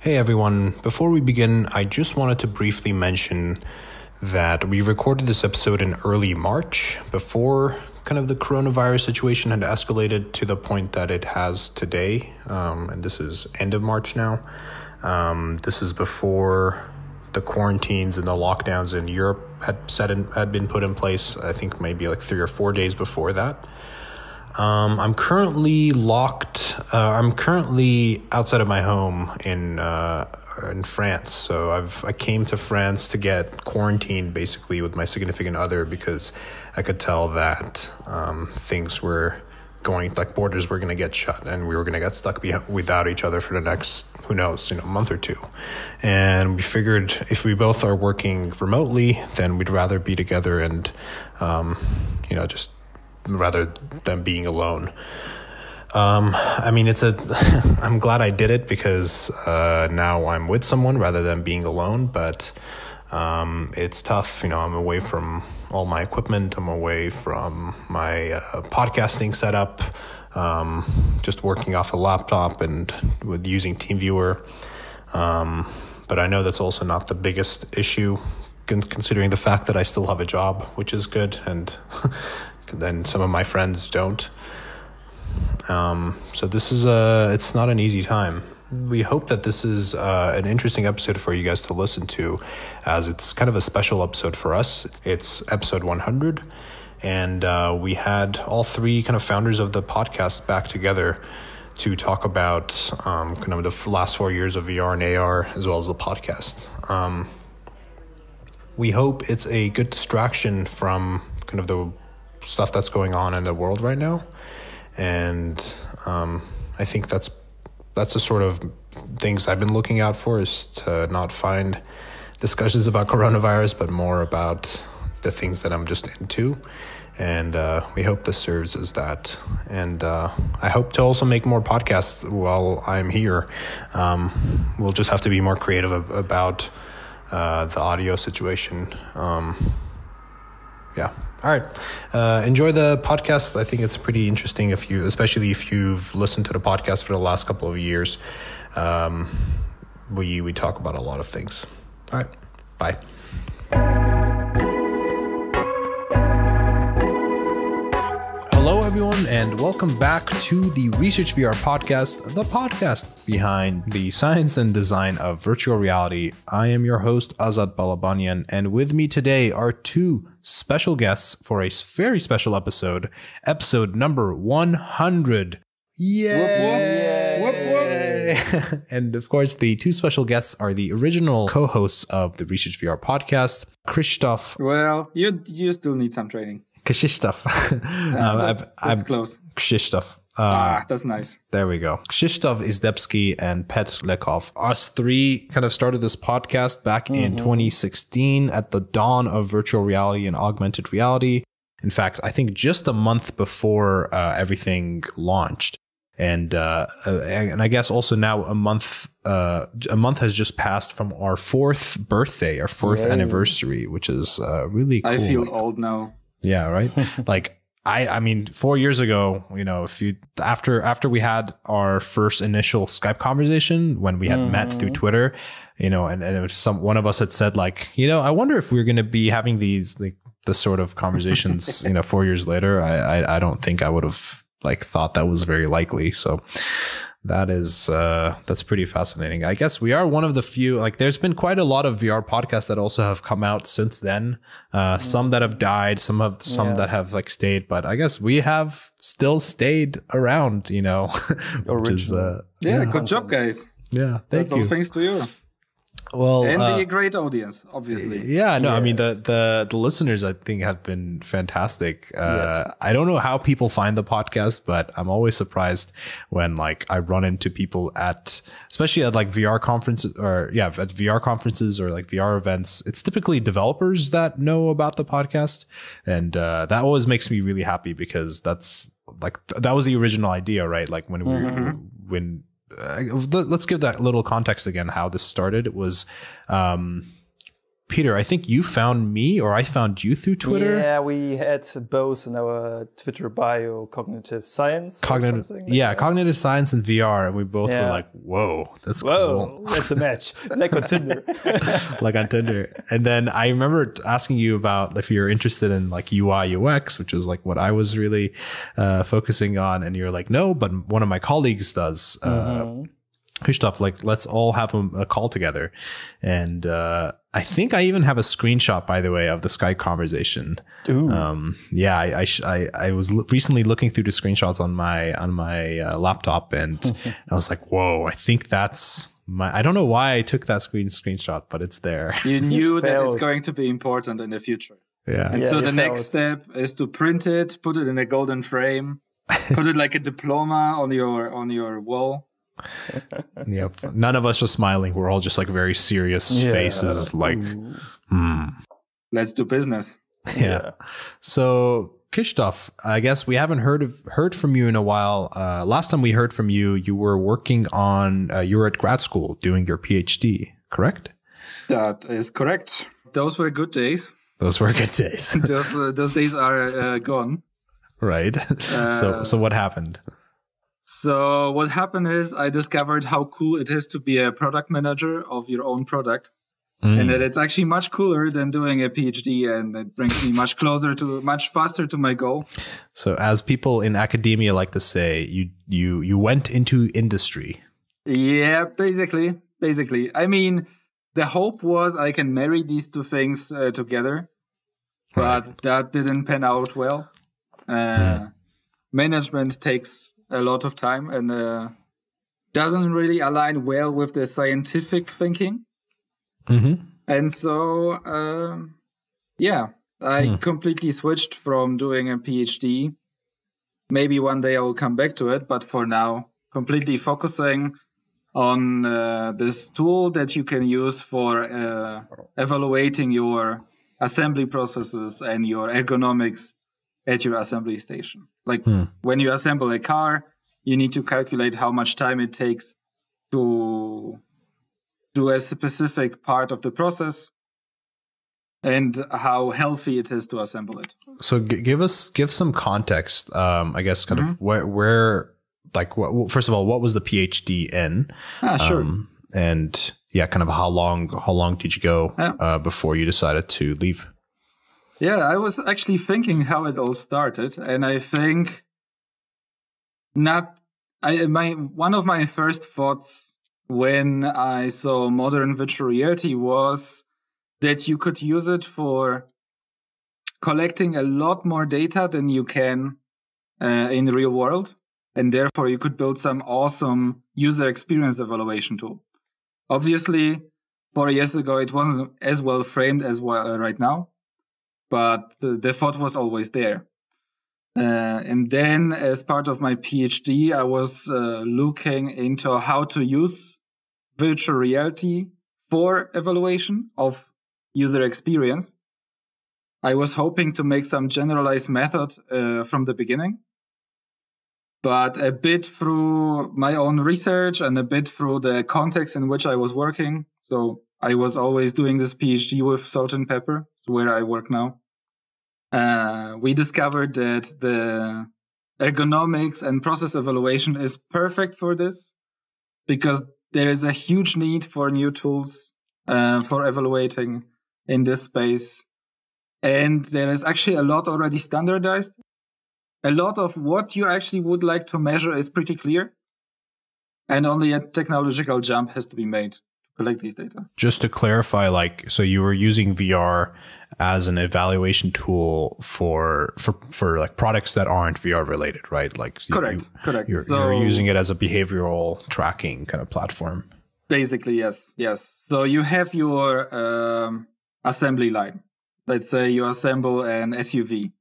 Hey everyone, before we begin, I just wanted to briefly mention that we recorded this episode in early March before kind of the coronavirus situation had escalated to the point that it has today. Um, and this is end of March now. Um, this is before the quarantines and the lockdowns in Europe had set in, had been put in place. I think maybe like three or four days before that. Um, I'm currently locked. Uh, I'm currently outside of my home in uh, in France. So I've I came to France to get quarantined basically with my significant other because I could tell that um, things were going like borders were going to get shut and we were going to get stuck be- without each other for the next who knows you know month or two and we figured if we both are working remotely then we'd rather be together and um, you know just rather than being alone. Um, I mean, it's a. I'm glad I did it because uh, now I'm with someone rather than being alone. But um, it's tough. You know, I'm away from all my equipment. I'm away from my uh, podcasting setup. Um, just working off a laptop and with using TeamViewer. Um, but I know that's also not the biggest issue, considering the fact that I still have a job, which is good, and then some of my friends don't. Um, so this is a it's not an easy time. We hope that this is uh, an interesting episode for you guys to listen to, as it's kind of a special episode for us. It's episode 100, and uh, we had all three kind of founders of the podcast back together to talk about um, kind of the last four years of VR and AR as well as the podcast. Um, we hope it's a good distraction from kind of the stuff that's going on in the world right now, and um, I think that's that's the sort of things I've been looking out for is to not find discussions about coronavirus, but more about the things that I'm just into. And uh, we hope this serves as that. And uh, I hope to also make more podcasts while I'm here. Um, we'll just have to be more creative about uh, the audio situation. Um, yeah. All right. Uh, enjoy the podcast. I think it's pretty interesting if you, especially if you've listened to the podcast for the last couple of years. Um, we we talk about a lot of things. All right. Bye. Everyone, and welcome back to the Research VR podcast, the podcast behind the science and design of virtual reality. I am your host, Azad Balabanian, and with me today are two special guests for a very special episode, episode number 100. Yay! Whoop, whoop. Whoop, and of course, the two special guests are the original co hosts of the Research VR podcast, Krzysztof. Well, you you still need some training. Krzysztof. um, that, that's I'm, close. Krzysztof. Um, ah, that's nice. There we go. Krzysztof Izdebski and Petr Legkov. Us three kind of started this podcast back mm-hmm. in 2016 at the dawn of virtual reality and augmented reality. In fact, I think just a month before uh, everything launched. And, uh, uh, and I guess also now a month, uh, a month has just passed from our fourth birthday, our fourth Yay. anniversary, which is, uh, really cool. I feel old now. Yeah, right. like I, I mean, four years ago, you know, if you after after we had our first initial Skype conversation when we had mm-hmm. met through mm-hmm. Twitter, you know, and, and some one of us had said like, you know, I wonder if we're going to be having these like the sort of conversations, you know, four years later. I, I I don't think I would have like thought that was very likely. So that is uh that's pretty fascinating. I guess we are one of the few like there's been quite a lot of vr podcasts that also have come out since then. Uh mm. some that have died some have some yeah. that have like stayed but i guess we have still stayed around you know which is uh yeah, yeah good job guys. Yeah thank that's you. all thanks to you well, and uh, the great audience, obviously. Yeah, no, yes. I mean the the the listeners, I think, have been fantastic. Uh, yes. I don't know how people find the podcast, but I'm always surprised when like I run into people at, especially at like VR conferences or yeah, at VR conferences or like VR events. It's typically developers that know about the podcast, and uh, that always makes me really happy because that's like that was the original idea, right? Like when we mm-hmm. when uh, let's give that little context again how this started it was um, Peter, I think you found me or I found you through Twitter. Yeah, we had both in our Twitter bio cognitive science. Cognitive, like yeah, that. cognitive science and VR. And we both Yeah. were like, whoa, that's Whoa, cool. that's a match. like on Tinder. like on Tinder. And then I remember asking you about if you're interested in like UI UX, which is like what I was really uh, focusing on. And you're like, no, but one of my colleagues does. Uh, Mhm. Christoph, like, let's all have a, a call together. And uh, I think I even have a screenshot, by the way, of the Skype conversation. Ooh. Um, yeah, I I, sh- I, I was l- recently looking through the screenshots on my on my uh, laptop, and I was like, whoa, I think that's my. I don't know why I took that screen screenshot, but it's there. You knew that it's failed. going to be important in the future. Yeah, And Yeah, so you the next step is to print it, put it in a golden frame, put it like a diploma on your on your wall. Yeah. None of us are smiling. We're all just like very serious Yeah. faces, like, hmm. Let's do business. yeah. So Krzysztof, I guess we haven't heard of heard from you in a while. Uh, last time we heard from you, you were working on uh, you were at grad school doing your PhD, correct? That is correct. Those were good days. Those were good days, Those uh, those days are uh, gone. right? so Uh, so what happened? So what happened is I discovered how cool it is to be a product manager of your own product. Mm. And that it's actually much cooler than doing a PhD and it brings me much closer to much faster to my goal. So as people in academia like to say, you you you went into industry. Yeah, basically, basically. I mean, the hope was I can marry these two things uh, together, but that didn't pan out well. Uh, Management takes a lot of time and uh, doesn't really align well with the scientific thinking. Mm-hmm. And so, um, yeah, I Hmm. completely switched from doing a PhD. Maybe one day I will come back to it, but for now, completely focusing on uh, this tool that you can use for uh, evaluating your assembly processes and your ergonomics at your assembly station. Like Hmm. when you assemble a car, you need to calculate how much time it takes to do a specific part of the process and how healthy it is to assemble it. So g- give us give some context. Um, I guess kind Mm-hmm. of where where like what, first of all, what was the PhD in? Ah, sure. Um, and yeah, kind of how long how long did you go Yeah. uh, before you decided to leave? Yeah, I was actually thinking how it all started, and I think not. I my one of my first thoughts when I saw modern virtual reality was that you could use it for collecting a lot more data than you can uh, in the real world, and therefore you could build some awesome user experience evaluation tool. Obviously, four years ago it wasn't as well framed as well uh, right now but the, thought was always there. Uh, and then, as part of my PhD, I was uh, looking into how to use virtual reality for evaluation of user experience. I was hoping to make some generalized method uh, from the beginning, but a bit through my own research and a bit through the context in which I was working. So I was always doing this PhD with Salt and Pepper, so where I work now. Uh, we discovered that the ergonomics and process evaluation is perfect for this because there is a huge need for new tools uh, for evaluating in this space. And there is actually a lot already standardized. A lot of what you actually would like to measure is pretty clear. And only a technological jump has to be made collect these data. Just to clarify, like, so you were using VR as an evaluation tool for for for like products that aren't VR related, right? Like, Correct, you- correct. You're, So- you're using it as a behavioral tracking kind of platform. Basically, yes, yes. So you have your um, assembly line. Let's say you assemble an SUV.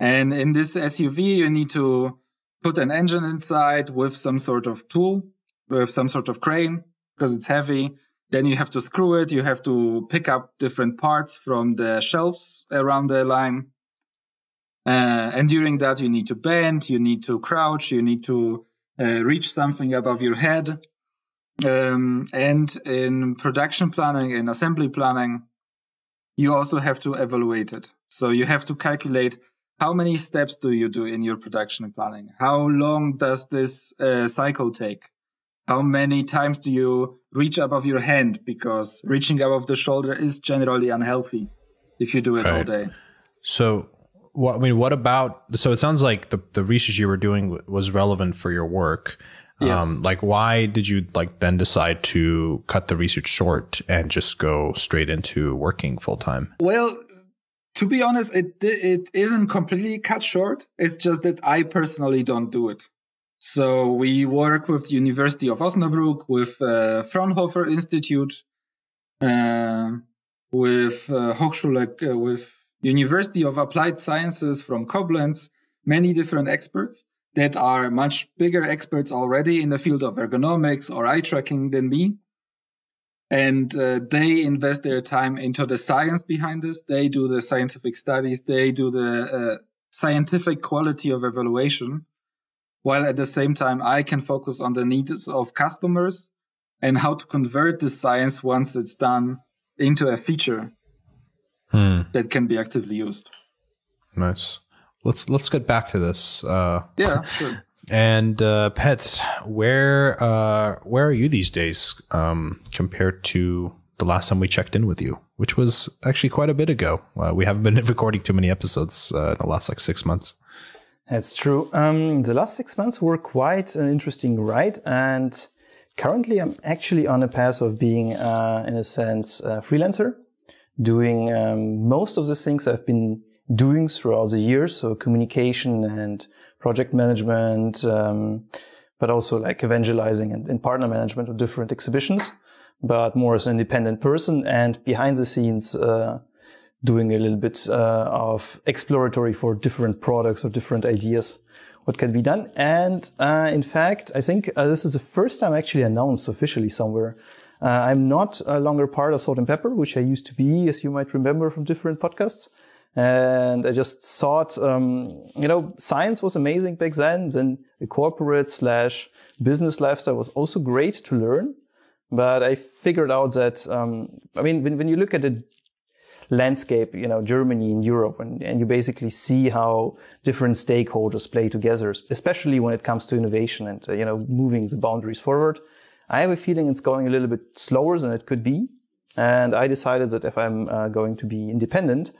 And in this SUV, you need to put an engine inside with some sort of tool, with some sort of crane, because it's heavy. Then you have to screw it. You have to pick up different parts from the shelves around the line. Uh, and during that, you need to bend, you need to crouch, you need to uh, reach something above your head. Um, and in production planning and assembly planning, you also have to evaluate it. So you have to calculate how many steps do you do in your production planning? How long does this uh, cycle take? How many times do you reach above your hand? Because reaching above the shoulder is generally unhealthy if you do it right. all day. So, what I mean, what about? So it sounds like the the research you were doing was relevant for your work. Yes. Um, like, why did you like then decide to cut the research short and just go straight into working full time? Well, to be honest, it it isn't completely cut short. It's just that I personally don't do it. So we work with the University of Osnabrück, with uh, Fraunhofer Institute, uh, with uh, Hochschule, uh, with University of Applied Sciences from Koblenz, many different experts that are much bigger experts already in the field of ergonomics or eye tracking than me and uh, they invest their time into the science behind this. They do the scientific studies. They do the uh, scientific quality of evaluation, while at the same time I can focus on the needs of customers and how to convert the science once it's done into a feature hmm. that can be actively used. Nice. Let's let's get back to this. Uh, yeah, sure. And uh, pets, where uh, where are you these days um, compared to the last time we checked in with you, which was actually quite a bit ago. Uh, we haven't been recording too many episodes uh, in the last like six months. That's true. Um, the last six months were quite an interesting ride, and currently I'm actually on a path of being, uh, in a sense, a freelancer, doing um, most of the things I've been doing throughout the years, so communication and project management, um, but also like evangelizing and, and, partner management of different exhibitions, but more as an independent person and behind the scenes, uh, doing a little bit uh, of exploratory for different products or different ideas what can be done. And uh, in fact, I think uh, this is the first time actually announced officially somewhere. Uh, I'm not a longer part of Salt and Pepper, which I used to be, as you might remember from different podcasts. And I just thought, um, you know, science was amazing back then. Then the corporate slash business lifestyle was also great to learn. But I figured out that, um, I mean, when, when you look at the landscape, you know, Germany and Europe, and, and you basically see how different stakeholders play together, especially when it comes to innovation and, uh, you know, moving the boundaries forward. I have a feeling it's going a little bit slower than it could be. And I decided that if I'm uh, going to be independent,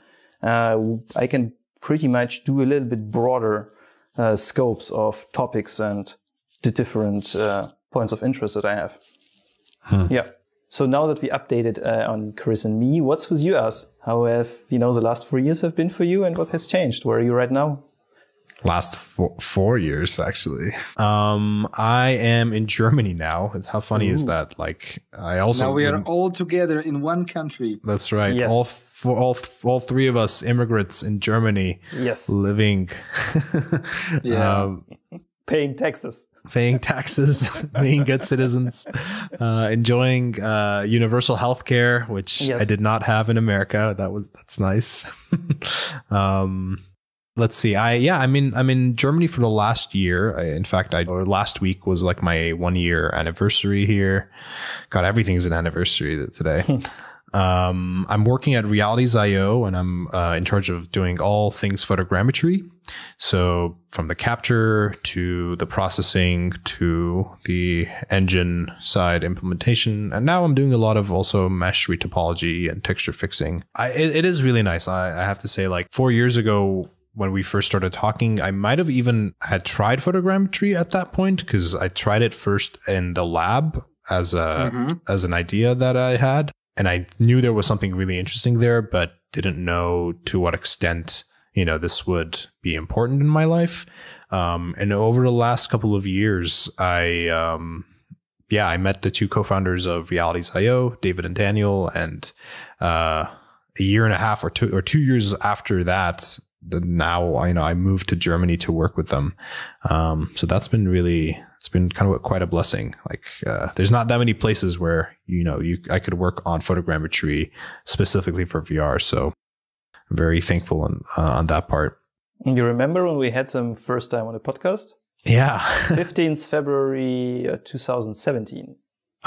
uh, I can pretty much do a little bit broader uh, scopes of topics and the different uh, points of interest that I have. Hmm. Yeah. So now that we updated uh, on Chris and me, what's with you, As? How have you know the last four years have been for you, and what has changed? Where are you right now? Last four, four years, actually. Um, I am in Germany now. How funny Ooh. is that? Like, I also now we are all together in one country. That's right. Yes. All for all all three of us immigrants in Germany. Yes. Living. yeah. Um, paying taxes. Paying taxes, being good citizens, uh, enjoying uh, universal health care, which yes. I did not have in America. That was that's nice. um, let's see. I yeah, i mean I'm in Germany for the last year. I, in fact, I or last week was like my one year anniversary here. God, everything's an anniversary today. Um, I'm working at Realities.io and I'm uh, in charge of doing all things photogrammetry. So from the capture to the processing to the engine side implementation. And now I'm doing a lot of also mesh retopology and texture fixing. I, it, it is really nice. I, I have to say like four years ago, when we first started talking, I might have even had tried photogrammetry at that point because I tried it first in the lab as a mm-hmm. as an idea that I had and I knew there was something really interesting there, but didn't know to what extent you know this would be important in my life. Um, and over the last couple of years, I um, yeah, I met the two co-founders of Realities.io, David and Daniel, and uh, a year and a half or two or two years after that, now you know I moved to Germany to work with them. Um, so that's been really it's been kind of quite a blessing. Like, uh, there's not that many places where, you know, you, I could work on photogrammetry specifically for VR. So I'm very thankful on, uh, on that part. You remember when we had some first time on the podcast? Yeah. 15th February uh, 2017.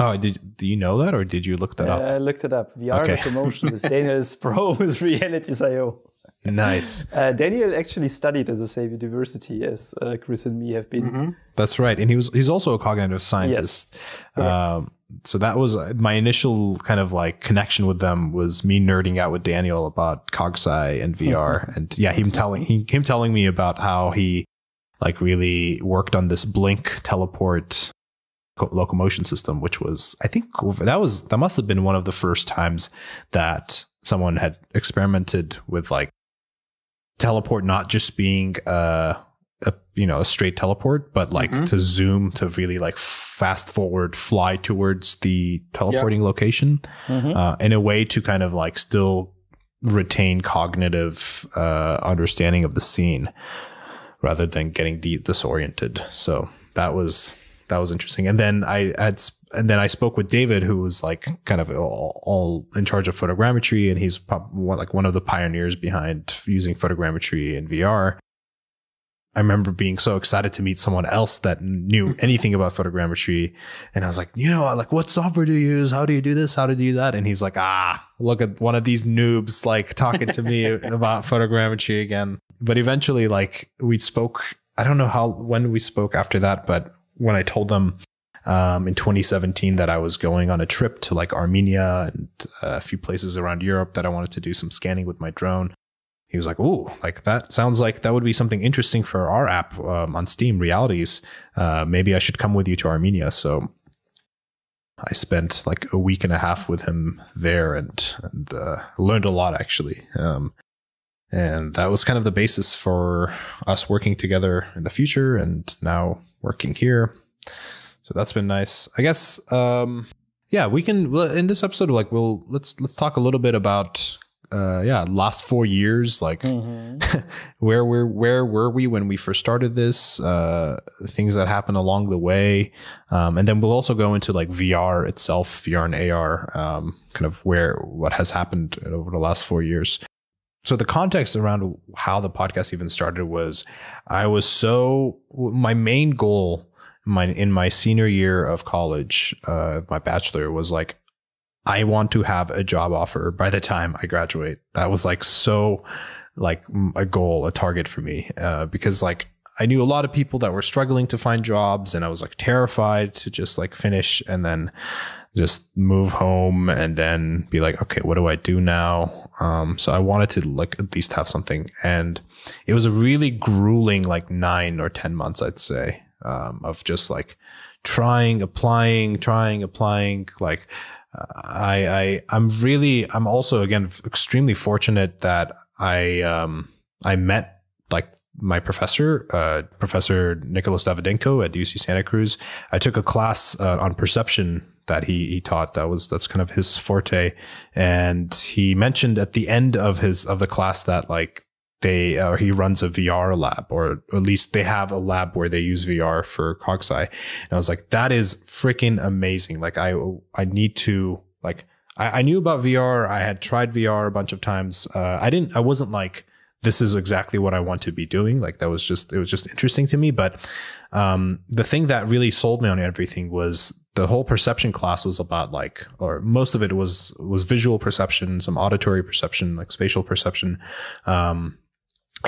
Oh, did do you know that, or did you look that Uh, up? I looked it up. VR Okay. locomotion with Daniel Sproll with Realities.io. Nice. Uh, Daniel actually studied at the same university as uh, Chris and me have been. That's right, and he was he's also a cognitive scientist. Um, so that was uh, my initial kind of like connection with them was me nerding out with Daniel about CogSci and VR, and yeah, him telling he him telling me about how he like really worked on this Blink teleport locomotion system, which was I think that was that must have been one of the first times that someone had experimented with like teleport not just being uh a you know a straight teleport but like Mhm. to zoom to really like fast forward fly towards the teleporting location Mhm. uh, in a way to kind of like still retain cognitive uh, understanding of the scene rather than getting de- disoriented so that was that was interesting and then i had and then i spoke with david who was like kind of all, all in charge of photogrammetry and he's one, like one of the pioneers behind using photogrammetry in vr I remember being so excited to meet someone else that knew anything about photogrammetry. And I was like, you know, like what software do you use? How do you do this? How do you do that? And he's like, ah, look at one of these noobs like talking to me about photogrammetry again. But eventually, like we spoke, I don't know how, when we spoke after that, but when I told them um, in 2017 that I was going on a trip to like Armenia and uh, a few places around Europe that I wanted to do some scanning with my drone he was like, "Ooh, like that sounds like that would be something interesting for our app um, on Steam Realities. Uh, maybe I should come with you to Armenia." So I spent like a week and a half with him there and and uh, learned a lot actually. Um, and that was kind of the basis for us working together in the future and now working here. So that's been nice. I guess um, yeah, we can in this episode like we'll let's let's talk a little bit about uh yeah last four years like Mhm. where were where were we when we first started this uh things that happened along the way um and then we'll also go into like vr itself vr and ar um kind of where what has happened over the last four years so the context around how the podcast even started was i was so my main goal my in my senior year of college uh my bachelor was like I want to have a job offer by the time I graduate. That was like so like a goal, a target for me. Uh, because like I knew a lot of people that were struggling to find jobs and I was like terrified to just like finish and then just move home and then be like, okay, what do I do now? Um, so I wanted to like at least have something. And it was a really grueling like nine or 10 months, I'd say, um, of just like trying, applying, trying, applying, like, I, I I'm really I'm also again extremely fortunate that I um I met like my professor, uh, Professor Nicholas Davidenko at UC Santa Cruz. I took a class uh, on perception that he he taught. That was that's kind of his forte, and he mentioned at the end of his of the class that like they or he runs a VR lab, or at least they have a lab where they use VR for CogSci. And I was like, that is freaking amazing. Like I I need to like I, I knew about VR. I had tried VR a bunch of times. Uh, I didn't. I wasn't like this is exactly what I want to be doing. Like that was just it was just interesting to me. But um, the thing that really sold me on everything was the whole perception class was about like, or most of it was was visual perception, some auditory perception, like spatial perception. Um,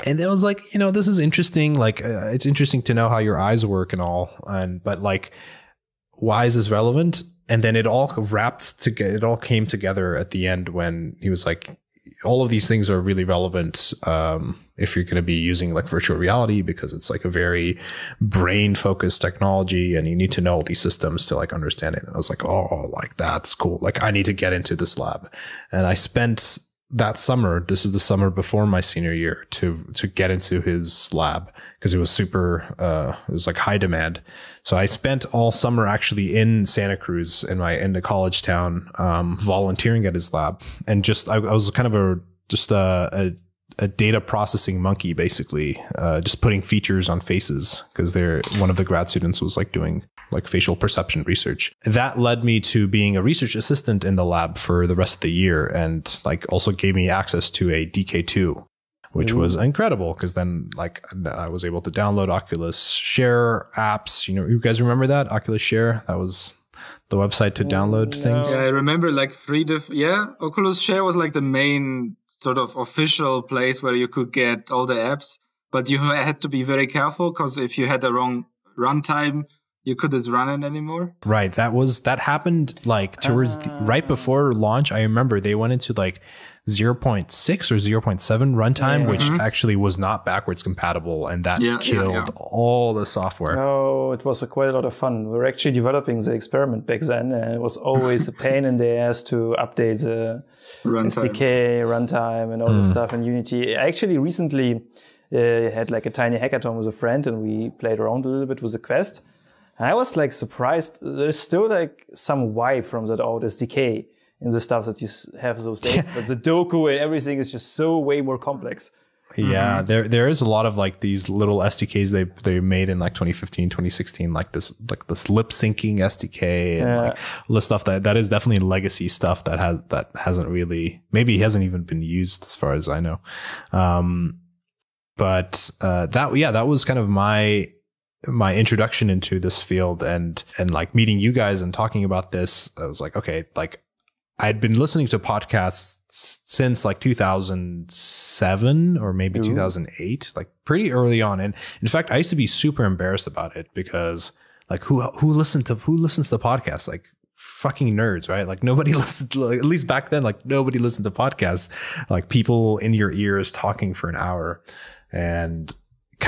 and it was like, you know, this is interesting. Like, uh, it's interesting to know how your eyes work and all. And but like, why is this relevant? And then it all wrapped together. It all came together at the end when he was like, all of these things are really relevant um, if you're going to be using like virtual reality because it's like a very brain focused technology and you need to know all these systems to like understand it. And I was like, oh, like that's cool. Like I need to get into this lab. And I spent that summer, this is the summer before my senior year to, to get into his lab because it was super, uh, it was like high demand. So I spent all summer actually in Santa Cruz in my, in the college town, um, volunteering at his lab and just, I, I was kind of a, just a, a a data processing monkey, basically, uh, just putting features on faces because they're one of the grad students was like doing like facial perception research. That led me to being a research assistant in the lab for the rest of the year, and like also gave me access to a DK2, which was incredible because then like I was able to download Oculus Share apps. You know, you guys remember that Oculus Share? That was the website to download things. Yeah, I remember like three diff. Yeah, Oculus Share was like the main sort of official place where you could get all the apps, but you had to be very careful because if you had the wrong runtime, you couldn't run it anymore. Right. That was that happened like towards the, right before launch. I remember they went into like 0.6 or 0.7 runtime, Yeah. which Mhm. actually was not backwards compatible, and that Yeah, yeah, killed yeah. all the software. Oh, it was a quite a lot of fun. We were actually developing the experiment back then, and it was always a pain in the ass to update the Runtime. SDK, runtime, and all the stuff in Unity. I actually recently uh, had like a tiny hackathon with a friend, and we played around a little bit with the Quest. And I was like surprised. There's still like some vibe from that old SDK in the stuff that you have those days, but the Doku and everything is just so way more complex. Yeah, there there is a lot of like these little SDKs they they made in like 2015, 2016, like this like this lip syncing SDK and Yeah. like all the stuff that that is definitely legacy stuff that has that hasn't really maybe hasn't even been used as far as I know. Um, but uh, that yeah, that was kind of my my introduction into this field and and like meeting you guys and talking about this. I was like, okay, like I'd been listening to podcasts since like 2007 or maybe Ooh. 2008, like pretty early on. And in fact, I used to be super embarrassed about it because like who who listened to who listens to podcasts? Like fucking nerds, right? Like nobody listened. Like, at least back then, like nobody listened to podcasts. Like people in your ears talking for an hour, and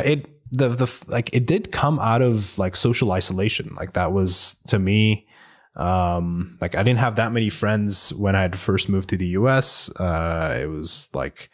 it the the like it did come out of like social isolation. Like that was to me um like i didn't have that many friends when i had first moved to the us uh it was like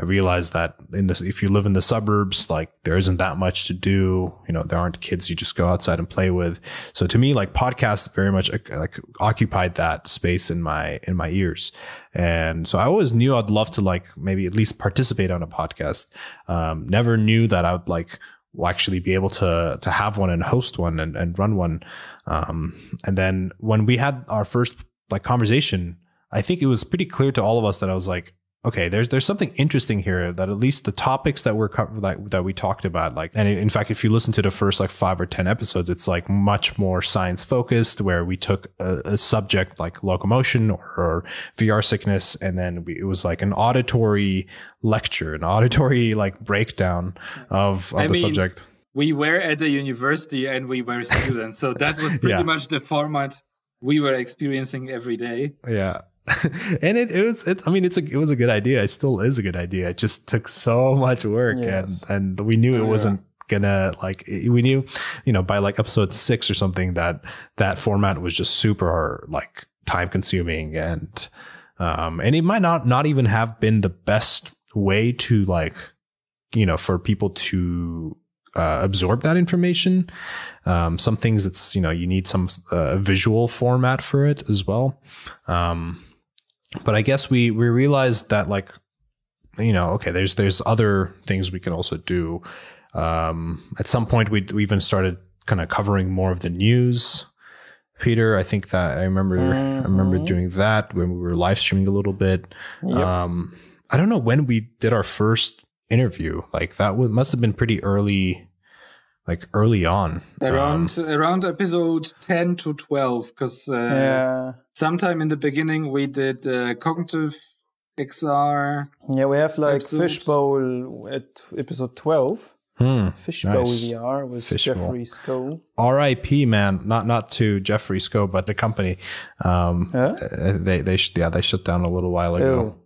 i realized that in this if you live in the suburbs like there isn't that much to do. You know there aren't kids you just go outside and play with. So to me like podcasts very much uh, like occupied that space in my in my ears. And so i always knew i'd love to like maybe at least participate on a podcast. Um never knew that i would like will actually be able to to have one and host one and, and run one. Um and then when we had our first like conversation i think it was pretty clear to all of us that i was like okay there's there's something interesting here that at least the topics that were covered that, that we talked about like and in fact if you listen to the first like five or ten episodes it's like much more science focused where we took a, a subject like locomotion or, or vr sickness and then we, it was like an auditory lecture an auditory like breakdown mm-hmm. of, of I the mean, subject we were at a university and we were students, so that was pretty Yeah. much the format we were experiencing every day. Yeah. and it, it was it, I mean it's a it was a good idea. It still is a good idea. It just took so much work Yes. and and we knew it Yeah. wasn't gonna like we knew you know by like episode 6 or something that that format was just super like time consuming and um and it might not not even have been the best way to like you know for people to uh, absorb that information um, some things it's you know you need some uh, visual format for it as well um, but i guess we we realized that like you know okay there's there's other things we can also do um, at some point we we even started kind of covering more of the news peter i think that i remember i remember Mhm. doing that when we were live streaming a little bit Yep. um, I don't know when we did our first interview. Like that would, must have been pretty early, like early on. Around Um, around episode ten to twelve, because uh, yeah. sometime in the beginning we did uh, cognitive XR. Yeah, we have like Episode- Fishbowl at episode 12. hmm. Fishbowl Nice. VR with Fishbowl. Jeffrey Scow. R.I.P. Man, not not to Jeffrey Scope, but the company. Um, Huh? uh, they they sh- yeah they shut down a little while ago.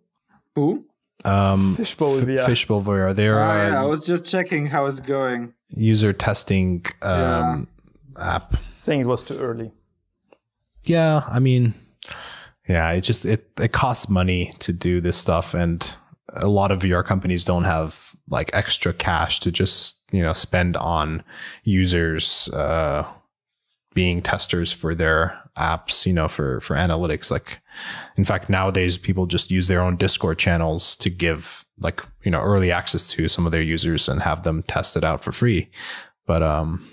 Who? Um, Fishbowl F- VR. Fishbowl VR. They're Ah, uh, yeah, I was just checking how it's going. user testing um, app. I think it was too early. Yeah, I mean, yeah, it just it it costs money to do this stuff, and a lot of VR companies don't have like extra cash to just you know spend on users uh, being testers for their apps, you know, for for analytics. Like, in fact, nowadays people just use their own Discord channels to give like you know early access to some of their users and have them test it out for free. But um.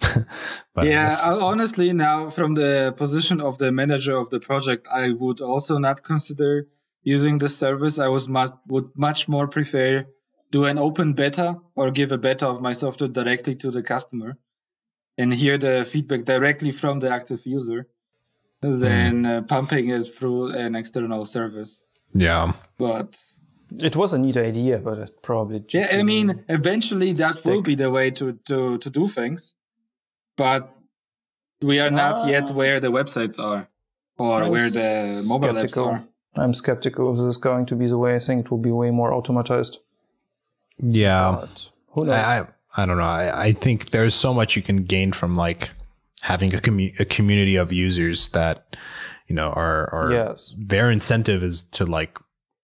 but yeah, honestly, now from the position of the manager of the project, I would also not consider using this service. I was much would much more prefer do an open beta or give a beta of my software directly to the customer and hear the feedback directly from the active user. than uh, pumping it through an external service. Yeah. But It was a neat idea, but it probably just yeah, I mean, eventually that will be the way to, to, to do things. But we are not yet Ah. where the websites are or I'm where the mobile apps are. I'm skeptical if this is going to be the way. I think it will be way more automatized. Yeah. But who knows? I, I I don't know. I, I think there's so much you can gain from like having a commu- a community of users that you know are are yes. their incentive is to like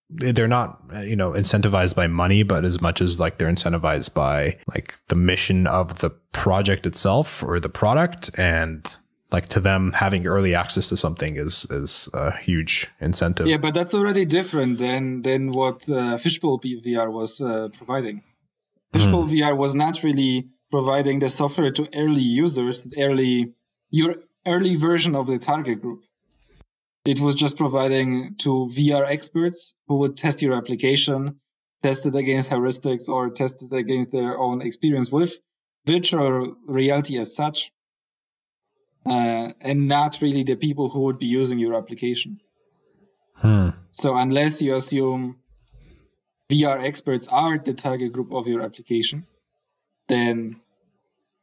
they're not you know incentivized by money but as much as like they're incentivized by like the mission of the project itself or the product and like to them having early access to something is is a huge incentive Yeah, but that's already different than than what uh, Fishbowl VR was uh, providing. Fishbowl VR was not really providing the software to early users, early your early version of the target group. It was just providing to VR experts who would test your application, test it against heuristics, or test it against their own experience with virtual reality as such, uh, and not really the people who would be using your application. Hmm. So unless you assume VR experts are the target group of your application, then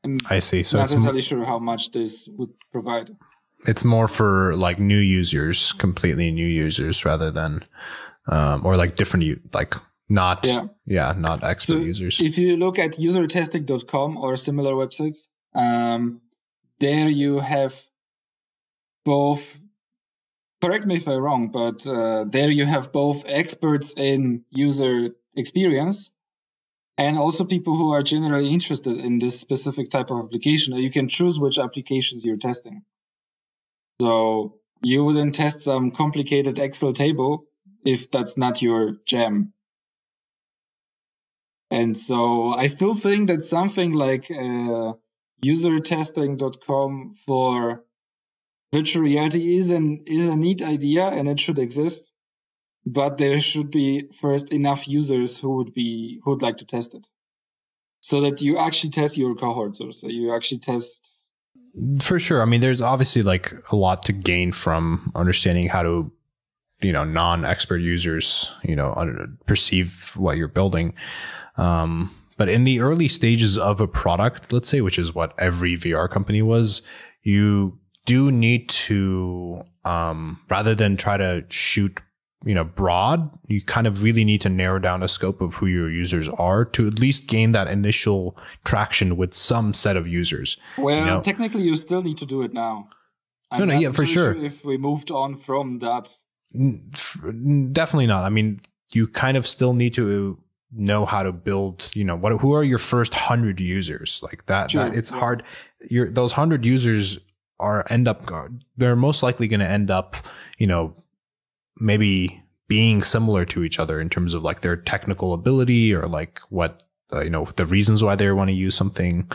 I'm i see so not entirely sure how much this would provide. it's more for like new users completely new users rather than um or like different u- like not Yeah. yeah, not expert So users if you look at usertesting.com or similar websites, um, there you have both. Correct me if I'm wrong, but uh, there you have both experts in user experience and also people who are generally interested in this specific type of application. You can choose which applications you're testing. So you wouldn't test some complicated Excel table if that's not your jam. And so I still think that something like uh, usertesting.com for virtual reality is an is a neat idea and it should exist. But there should be first enough users who would be who would like to test it. So that you actually test your cohorts or so you actually test For sure. I mean, there's obviously like a lot to gain from understanding how to, you know, non-expert users, you know, perceive what you're building. Um, but in the early stages of a product, let's say, which is what every VR company was, you do need to, um, rather than try to shoot, you know, broad, you kind of really need to narrow down the scope of who your users are to at least gain that initial traction with some set of users. well know- technically you still need to do it now. No, no, not yeah, for entirely sure. If we moved on from that N- f- n- Definitely not. I mean, you kind of still need to know how to build. You know, what? Who are your first hundred users? Like that. Sure, that it's yeah. hard. Your those hundred users are end up. They're most likely going to end up. You know, maybe being similar to each other in terms of like their technical ability or like what uh, you know the reasons why they want to use something,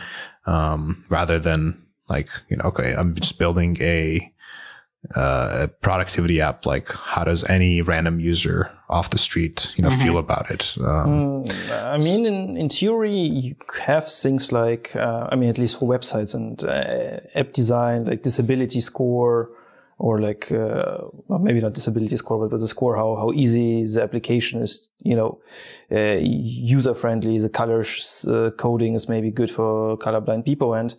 um, rather than like you know, okay, I'm just building a uh, a productivity app, like how does any random user off the street, you know, Mhm. feel about it? Um, Mm, I mean, in, in theory, you have things like, uh, I mean, at least for websites and uh, app design, like disability score, or like, uh, well, maybe not disability score, but, but the score, how, how easy the application is, you know, uh, user friendly, the colors uh, coding is maybe good for colorblind people. And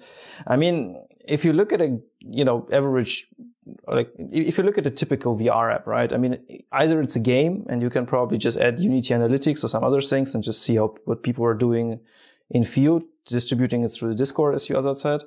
I mean, if you look at a, you know, average like if you look at a typical VR app, right? I mean, either it's a game and you can probably just add Unity Analytics or some other things and just see how what people are doing in field, distributing it through the Discord, as you other said.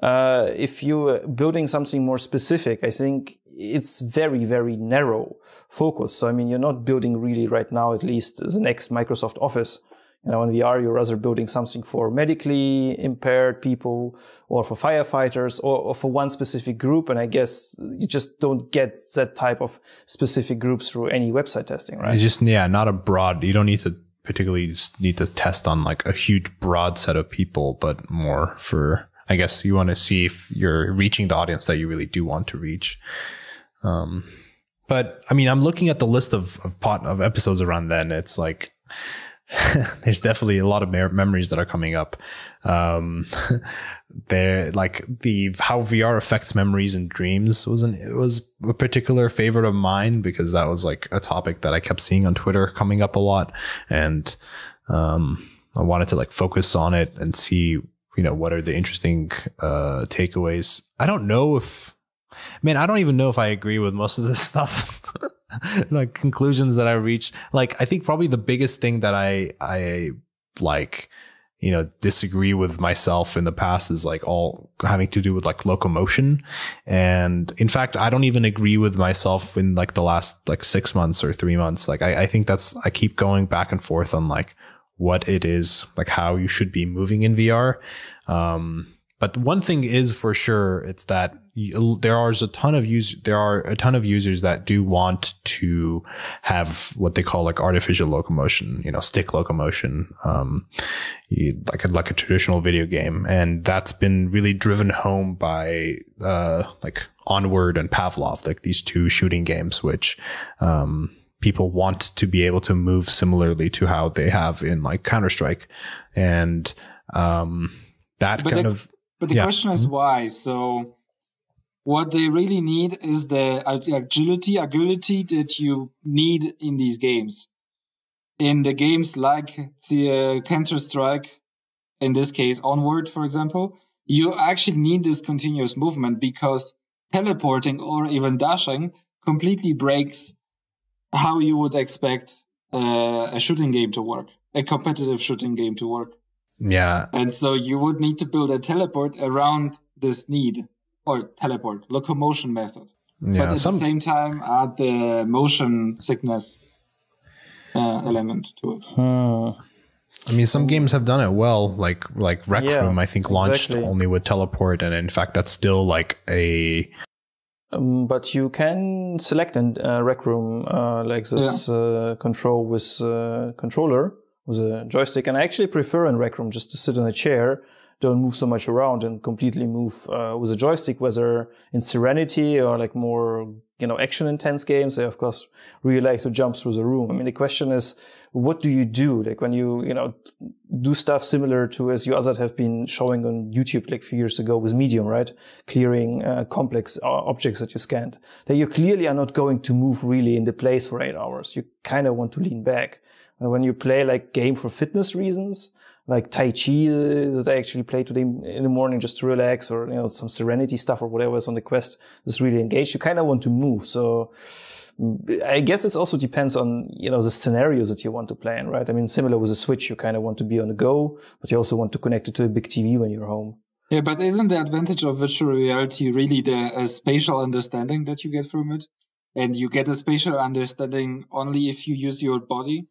Uh, if you're building something more specific, I think it's very, very narrow focus. So, I mean, you're not building really right now, at least the next Microsoft Office. You know, in VR, you're rather building something for medically impaired people or for firefighters or, or for one specific group. And I guess you just don't get that type of specific groups through any website testing, right? It's just yeah, not a broad. You don't need to particularly need to test on like a huge broad set of people, but more for I guess you want to see if you're reaching the audience that you really do want to reach. Um, but I mean, I'm looking at the list of of pot of episodes around then. It's like there's definitely a lot of memories that are coming up. Um, there, like the how VR affects memories and dreams was an it was a particular favorite of mine because that was like a topic that I kept seeing on Twitter coming up a lot, and um, I wanted to like focus on it and see you know what are the interesting uh takeaways. I don't know if, man, I don't even know if I agree with most of this stuff. like conclusions that I reached. Like I think probably the biggest thing that I I like you know disagree with myself in the past is like all having to do with like locomotion. And in fact i don't even agree with myself in like the last like six months or three months. Like i, I think that's i keep going back and forth on like what it is like how you should be moving in vr um but one thing is for sure, it's that there are a ton of use, there are a ton of users that do want to have what they call like artificial locomotion, you know, stick locomotion, um, like a, like a traditional video game. And that's been really driven home by, uh, like Onward and Pavlov, like these two shooting games, which, um, people want to be able to move similarly to how they have in like Counter Strike. And, um, that but kind of but the yeah. question is mm-hmm. why. So what they really need is the agility, agility that you need in these games. In the games like the uh, Counter Strike, in this case Onward, for example, you actually need this continuous movement because teleporting or even dashing completely breaks how you would expect uh, a shooting game to work, a competitive shooting game to work. Yeah. And so you would need to build a teleport around this need or teleport locomotion method. Yeah, but at some... the same time, add the motion sickness uh, element to it. Hmm. I mean, some games have done it well, like like Rec yeah, Room. I think launched exactly. only with teleport, and in fact, that's still like a. Um, but you can select in uh, Rec Room uh, like this yeah. uh, control with uh, controller, with a joystick. And I actually prefer in Rec Room just to sit in a chair, don't move so much around and completely move uh, with a joystick, whether in Serenity or like more, you know, action intense games. They, of course really like to jump through the room. I mean, the question is, what do you do? Like when you, you know, do stuff similar to as you others have been showing on YouTube like a few years ago with Medium, right? Clearing uh, complex uh, objects that you scanned. That you clearly are not going to move really in the place for eight hours. You kind of want to lean back. And when you play like game for fitness reasons, like Tai Chi uh, that I actually play today in the morning just to relax or, you know, some serenity stuff or whatever is on the quest is really engaged. You kind of want to move. So I guess it also depends on, you know, the scenarios that you want to play in, right? I mean, similar with a Switch, you kind of want to be on the go, but you also want to connect it to a big TV when you're home. Yeah, but isn't the advantage of virtual reality really the uh, spatial understanding that you get from it? And you get a spatial understanding only if you use your body?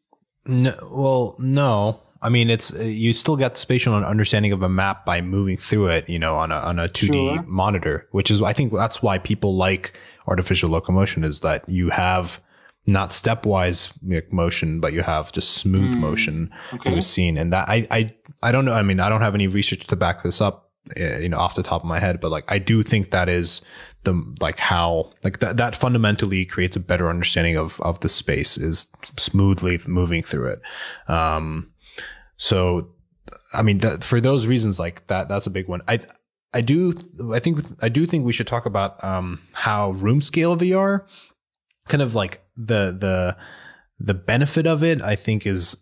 No, well, no. I mean, it's uh, you still get the spatial understanding of a map by moving through it, you know, on a on a two D sure. monitor, which is I think that's why people like artificial locomotion is that you have not stepwise motion, but you have just smooth mm, motion okay. to scene, and that I I I don't know. I mean, I don't have any research to back this up, uh, you know, off the top of my head, but like I do think that is the like how like that that fundamentally creates a better understanding of of the space is smoothly moving through it um so i mean that, for those reasons like that that's a big one i i do i think i do think we should talk about um how room scale vr kind of like the the the benefit of it i think is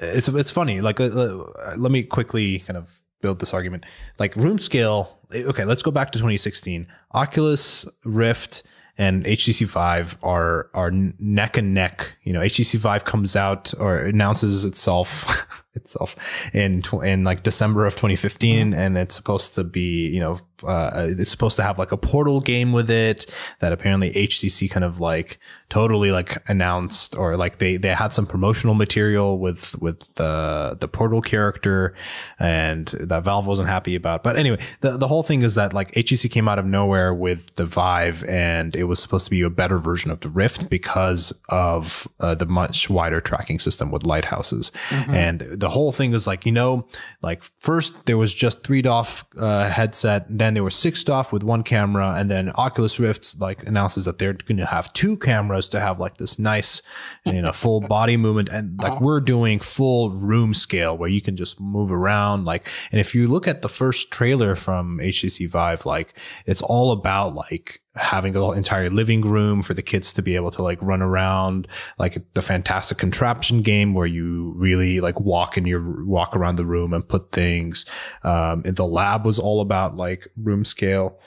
it's it's funny like uh, uh let me quickly kind of build this argument. Like room scale, okay, let's go back to 2016. Oculus Rift and HTC Vive are are neck and neck. You know, HTC Vive comes out or announces itself itself in in like December of 2015, mm-hmm. and it's supposed to be you know uh, it's supposed to have like a Portal game with it that apparently HTC kind of like totally like announced or like they they had some promotional material with with the the Portal character and that Valve wasn't happy about. But anyway, the the whole thing is that like HTC came out of nowhere with the Vive and it was supposed to be a better version of the Rift because of uh, the much wider tracking system with lighthouses. Mm-hmm. And the the whole thing is like, you know, like first there was just three DOF uh, headset, then there was six DOF with one camera, and then Oculus Rift like announces that they're going to have two cameras to have like this nice, you know, full body movement, and like uh-huh. we're doing full room scale where you can just move around. Like, and if you look at the first trailer from HTC Vive, like it's all about like having an entire living room for the kids to be able to like run around, like the fantastic contraption game where you really like walk in your walk around the room and put things. Um, and the lab was all about like room scale.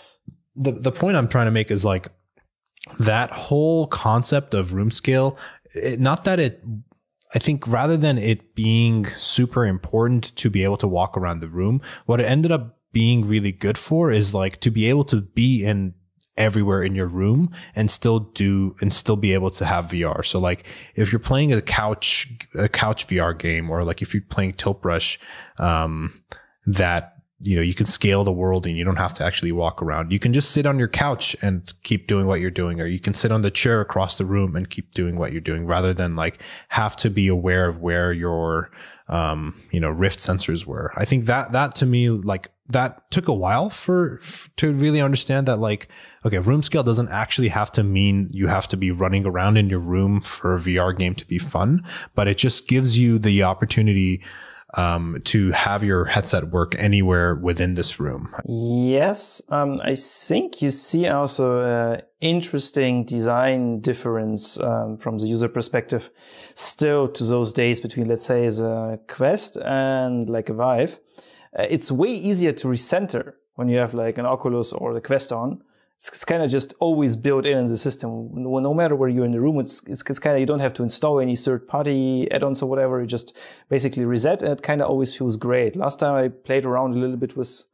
The the point I'm trying to make is like that whole concept of room scale. It, not that it I think rather than it being super important to be able to walk around the room, what it ended up being really good for is like to be able to be in everywhere in your room and still do and still be able to have VR. So like if you're playing a couch a couch VR game or like if you're playing Tilt Brush, um, that you know you can scale the world and you don't have to actually walk around. You can just sit on your couch and keep doing what you're doing, or you can sit on the chair across the room and keep doing what you're doing, rather than like have to be aware of where your um, you know Rift sensors were. I think that that to me like that took a while for, for, to really understand that like okay room scale doesn't actually have to mean you have to be running around in your room for a vr game to be fun but it just gives you the opportunity um, to have your headset work anywhere within this room yes um, i think you see also an interesting design difference um, from the user perspective still to those days between let's say the quest and like a vive uh, it's way easier to recenter when you have like an Oculus or the Quest on. It's, it's kind of just always built in in the system. No, no matter where you're in the room, it's, it's, it's kind of, you don't have to install any third party add-ons or whatever. You just basically reset and it kind of always feels great. Last time I played around a little bit with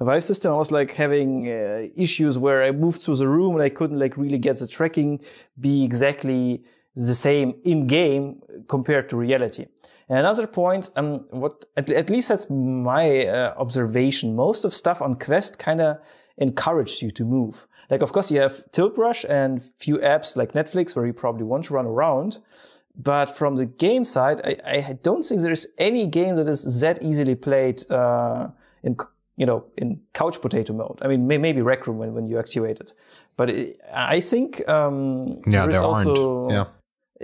Vive system, I was like having uh, issues where I moved through the room and I couldn't like really get the tracking be exactly the same in game compared to reality. And another point, um, what at, at least that's my uh, observation. Most of stuff on Quest kind of encouraged you to move. Like, of course, you have Tilt Brush and few apps like Netflix where you probably want to run around. But from the game side, I, I don't think there's any game that is that easily played uh, in you know in couch potato mode. I mean, may, maybe Rec Room when, when you activate it, but it, I think um, yeah, there is also yeah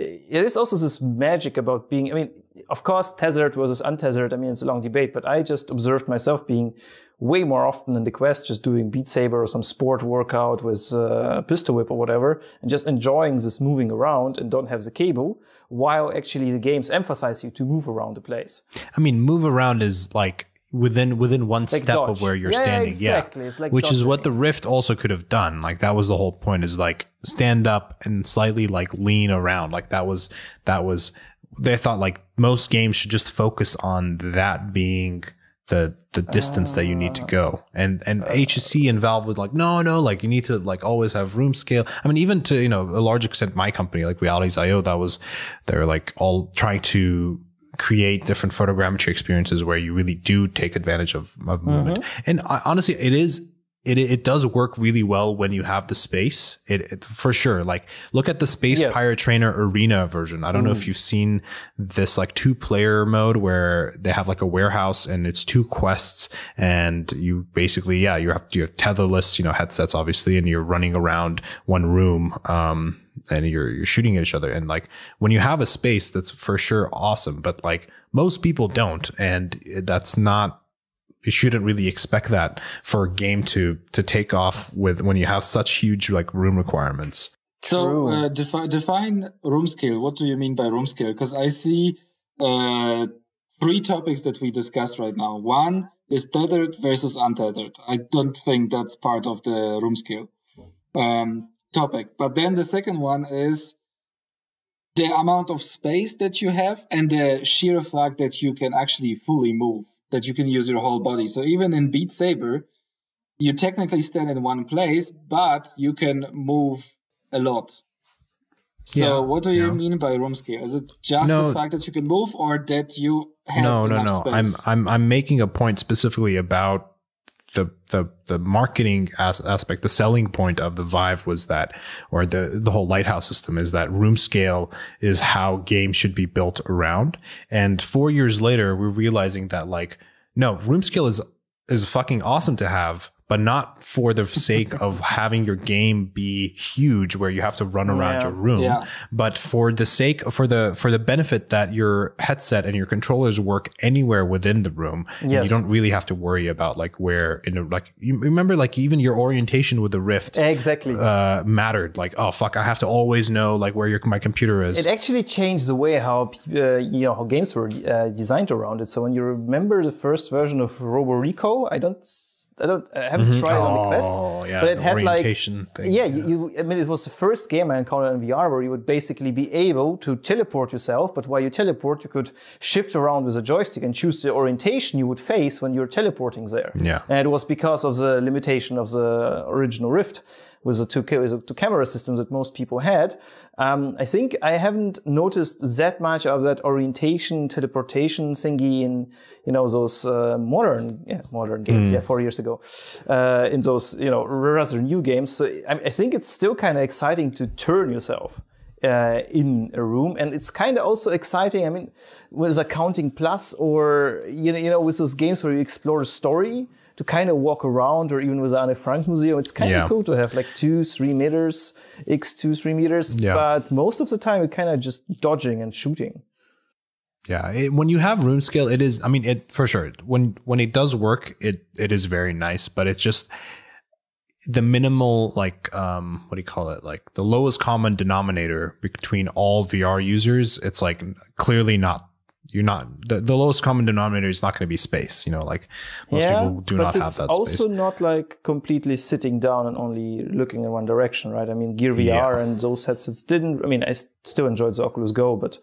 it is also this magic about being, I mean, of course, tethered versus untethered. I mean, it's a long debate, but I just observed myself being way more often in the quest, just doing Beat Saber or some sport workout with uh, pistol whip or whatever, and just enjoying this moving around and don't have the cable, while actually the games emphasize you to move around the place. I mean, move around is like within within one like step dodge. of where you're yeah, standing. Exactly. Yeah, like which dodging. is what the Rift also could have done. Like that was the whole point. Is like stand up and slightly like lean around. Like that was that was they thought like most games should just focus on that being the the distance uh, that you need to go. And and uh, HTC and Valve would like, no, no, like you need to like always have room scale. I mean, even to, you know, a large extent, my company, like Realities IO that was they're like all trying to create different photogrammetry experiences where you really do take advantage of, of movement. Mm-hmm. And uh, honestly, it is it it does work really well when you have the space. It, it for sure. Like look at the Space yes. Pirate Trainer Arena version. I don't Ooh. know if you've seen this like two player mode where they have like a warehouse and it's two quests and you basically yeah you have you have tetherless you know headsets obviously and you're running around one room. Um, and you're you're shooting at each other. And like when you have a space that's for sure awesome but like most people don't. And that's not you shouldn't really expect that for a game to to take off with when you have such huge like room requirements. So uh, defi- define room scale. What do you mean by room scale? Because i see uh, three topics that we discussed right now. One is tethered versus untethered. I don't think that's part of the room scale. Um, topic. But then the second one is the amount of space that you have and the sheer fact that you can actually fully move, that you can use your whole body. So even in Beat Saber, you technically stand in one place, but you can move a lot. So yeah, what do you yeah. mean by room scale? Is it just no, the fact that you can move or that you have No, no, no. Space? I'm I'm I'm making a point specifically about the the the marketing as- aspect, the selling point of the Vive was that, or the the whole Lighthouse system is that room scale is how games should be built around. And four years later, we're realizing that like, no, room scale is is fucking awesome to have, but not for the sake of having your game be huge where you have to run around Yeah. your room, Yeah. but for the sake for the for the benefit that your headset and your controllers work anywhere within the room. And Yes. you don't really have to worry about like where in a, like you remember like even your orientation with the Rift Exactly. uh mattered. Like oh fuck, I have to always know like where your my computer is. It actually changed the way how uh, you know how games were uh, designed around it. So when you remember the first version of Robo Recall, I don't, I don't, I haven't mm-hmm. tried it on the Quest, Oh, yeah, but it had like, thing, yeah, you, you, I mean, it was the first game I encountered in VR where you would basically be able to teleport yourself, but while you teleport, you could shift around with a joystick and choose the orientation you would face when you're teleporting there. Yeah. and it was because of the limitation of the original Rift with the two, with the two camera systems that most people had. Um, I think I haven't noticed that much of that orientation teleportation thingy in you know those uh, modern yeah, modern games yeah four years ago uh, in those you know rather new games. So I, I think it's still kind of exciting to turn yourself. Uh, in a room, and it's kind of also exciting. I mean, with Accounting Plus, or you know, you know, with those games where you explore a story, to kind of walk around, or even with Anne Frank Museum, it's kind of cool to have like two, three meters, x two, three meters. Yeah. But most of the time, it's kind of just dodging and shooting. Yeah, it, when you have room scale, it is. I mean, it for sure. When when it does work, it it is very nice. But it's just the minimal, like, um, what do you call it? Like the lowest common denominator between all VR users. It's like clearly not. You're not the, the lowest common denominator is not going to be space. You know, like most people do not have it's that also space. not like completely sitting down and only looking in one direction, right? I mean, Gear VR Yeah. and those headsets didn't. I mean, i still enjoyed the Oculus Go, but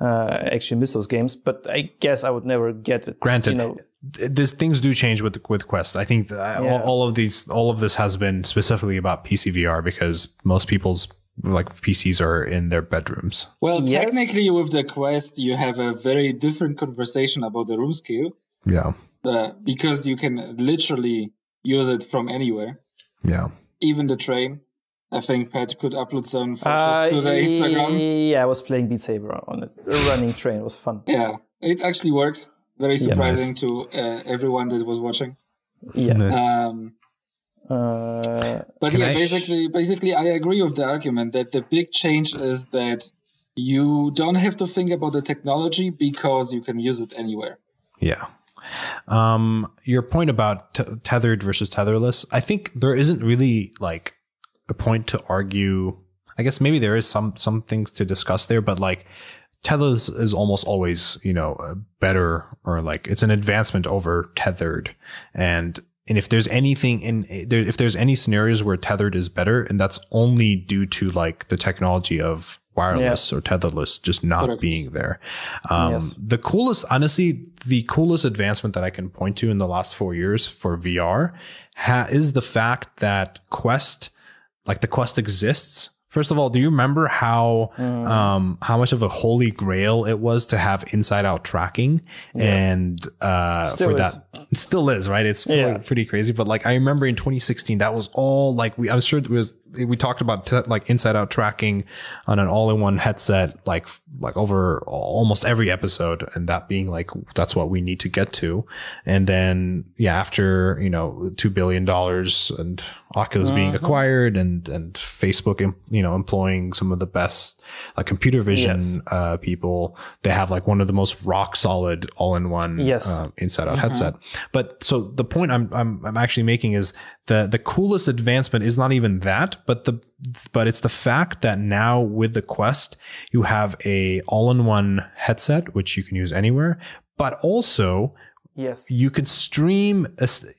uh, I actually miss those games. But I guess I would never get it. Granted, you know, th- these things do change with with Quest. I think that Yeah. all, all of these, all of this has been specifically about PC VR because most people's like PCs are in their bedrooms. Well, Yes. technically, with the Quest, you have a very different conversation about the room scale Yeah, uh, because you can literally use it from anywhere, yeah. even the train. I think Pat could upload some photos uh, to the Instagram. yeah, I was playing Beat Saber on it. A running train it was fun. Yeah, it actually works. Very surprising to uh, everyone that was watching. Yeah. Um, Uh, But yeah, I sh- basically, basically, I agree with the argument that the big change is that you don't have to think about the technology because you can use it anywhere. Yeah. Um, your point about t- tethered versus tetherless, I think there isn't really like a point to argue. I guess maybe there is some some things to discuss there, but like tetherless is almost always you know better or like it's an advancement over tethered, and and if there's anything in there, if there's any scenarios where tethered is better, and that's only due to like the technology of wireless or tetherless just not Correct. being there. Um, Yes. The coolest, honestly, the coolest advancement that I can point to in the last four years for VR ha- is the fact that Quest, like the Quest exists. First of all, do you remember how Mm. um, how much of a holy grail it was to have inside out tracking and uh, for that it still is right? It's Yeah. like pretty crazy. But like I remember in 2016, that was all like we. I'm sure it was we talked about t- like inside out tracking on an all in one headset, like like over almost every episode, and that being like that's what we need to get to. And then yeah, after you know two billion dollars and Oculus being Mm-hmm. acquired and and Facebook you know employing some of the best like computer vision Yes. uh, people, they have like one of the most rock solid all in one Yes. uh, inside out headset. But so the point I'm, I'm I'm actually making is the the coolest advancement is not even that, but the but it's the fact that now with the Quest you have a all in one headset which you can use anywhere, but also yes. you can stream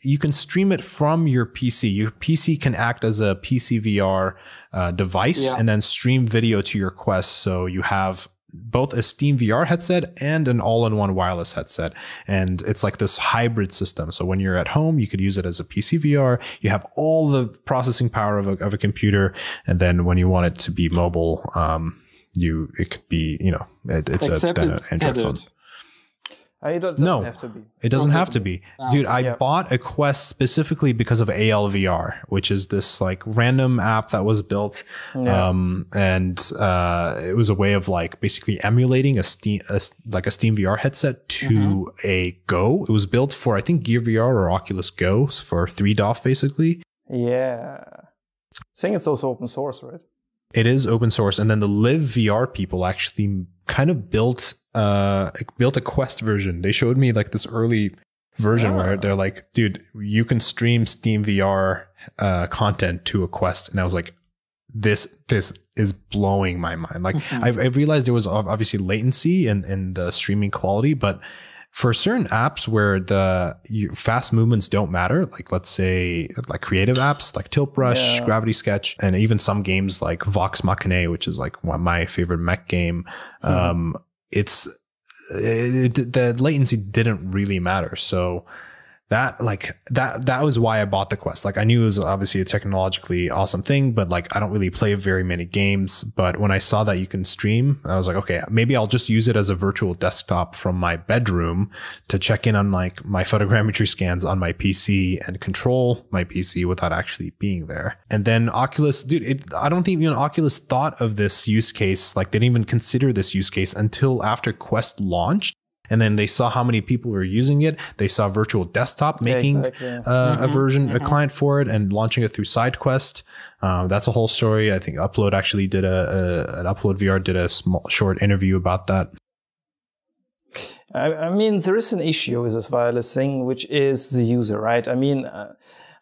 you can stream it from your PC. Your PC can act as a PC VR uh, device Yeah. and then stream video to your Quest. So you have both a Steam VR headset and an all-in-one wireless headset, and it's like this hybrid system. So when you're at home, you could use it as a PC VR. You have all the processing power of a, of a computer, and then when you want it to be mobile, um, you it could be you know it, it's Except a, it's Android phone. Tethered. Uh, It doesn't No. have to be. It doesn't have to be. Dude, I Yeah. bought a Quest specifically because of ALVR, which is this like random app that was built. Um, and, uh, it was a way of like basically emulating a Steam, a, s- like a Steam VR headset to a Go. It was built for, I think, Gear VR or Oculus Go for 3DOF basically. Yeah. Saying it's also open source, right? It is open source, and then the ALVR people actually kind of built uh built a Quest version. They showed me like this early version where they're like, "Dude, you can stream Steam VR uh, content to a Quest," and I was like, "This this is blowing my mind." Like I've, I've realized there was obviously latency in in the streaming quality, but for certain apps where the you, fast movements don't matter, like let's say like creative apps like Tilt Brush, Yeah. Gravity Sketch, and even some games like Vox Machinae, which is like one of my favorite mech game, um, it's it, it- the latency didn't really matter. So that like that that was why I bought the Quest. Like I knew it was obviously a technologically awesome thing, but like I don't really play very many games. But when I saw that you can stream, I was like, okay, maybe I'll just use it as a virtual desktop from my bedroom to check in on like my photogrammetry scans on my PC and control my PC without actually being there. And then Oculus, dude, it, I don't think even Oculus thought of this use case. Like they didn't even consider this use case until after Quest launched. And then they saw how many people were using it. They saw Virtual Desktop making exactly. uh, a version, a client for it, and launching it through SideQuest. Um, that's a whole story. I think Upload actually did a, a an Upload VR did a small short interview about that. I, I mean, there is an issue with this wireless thing, which is the user, right? I mean, uh,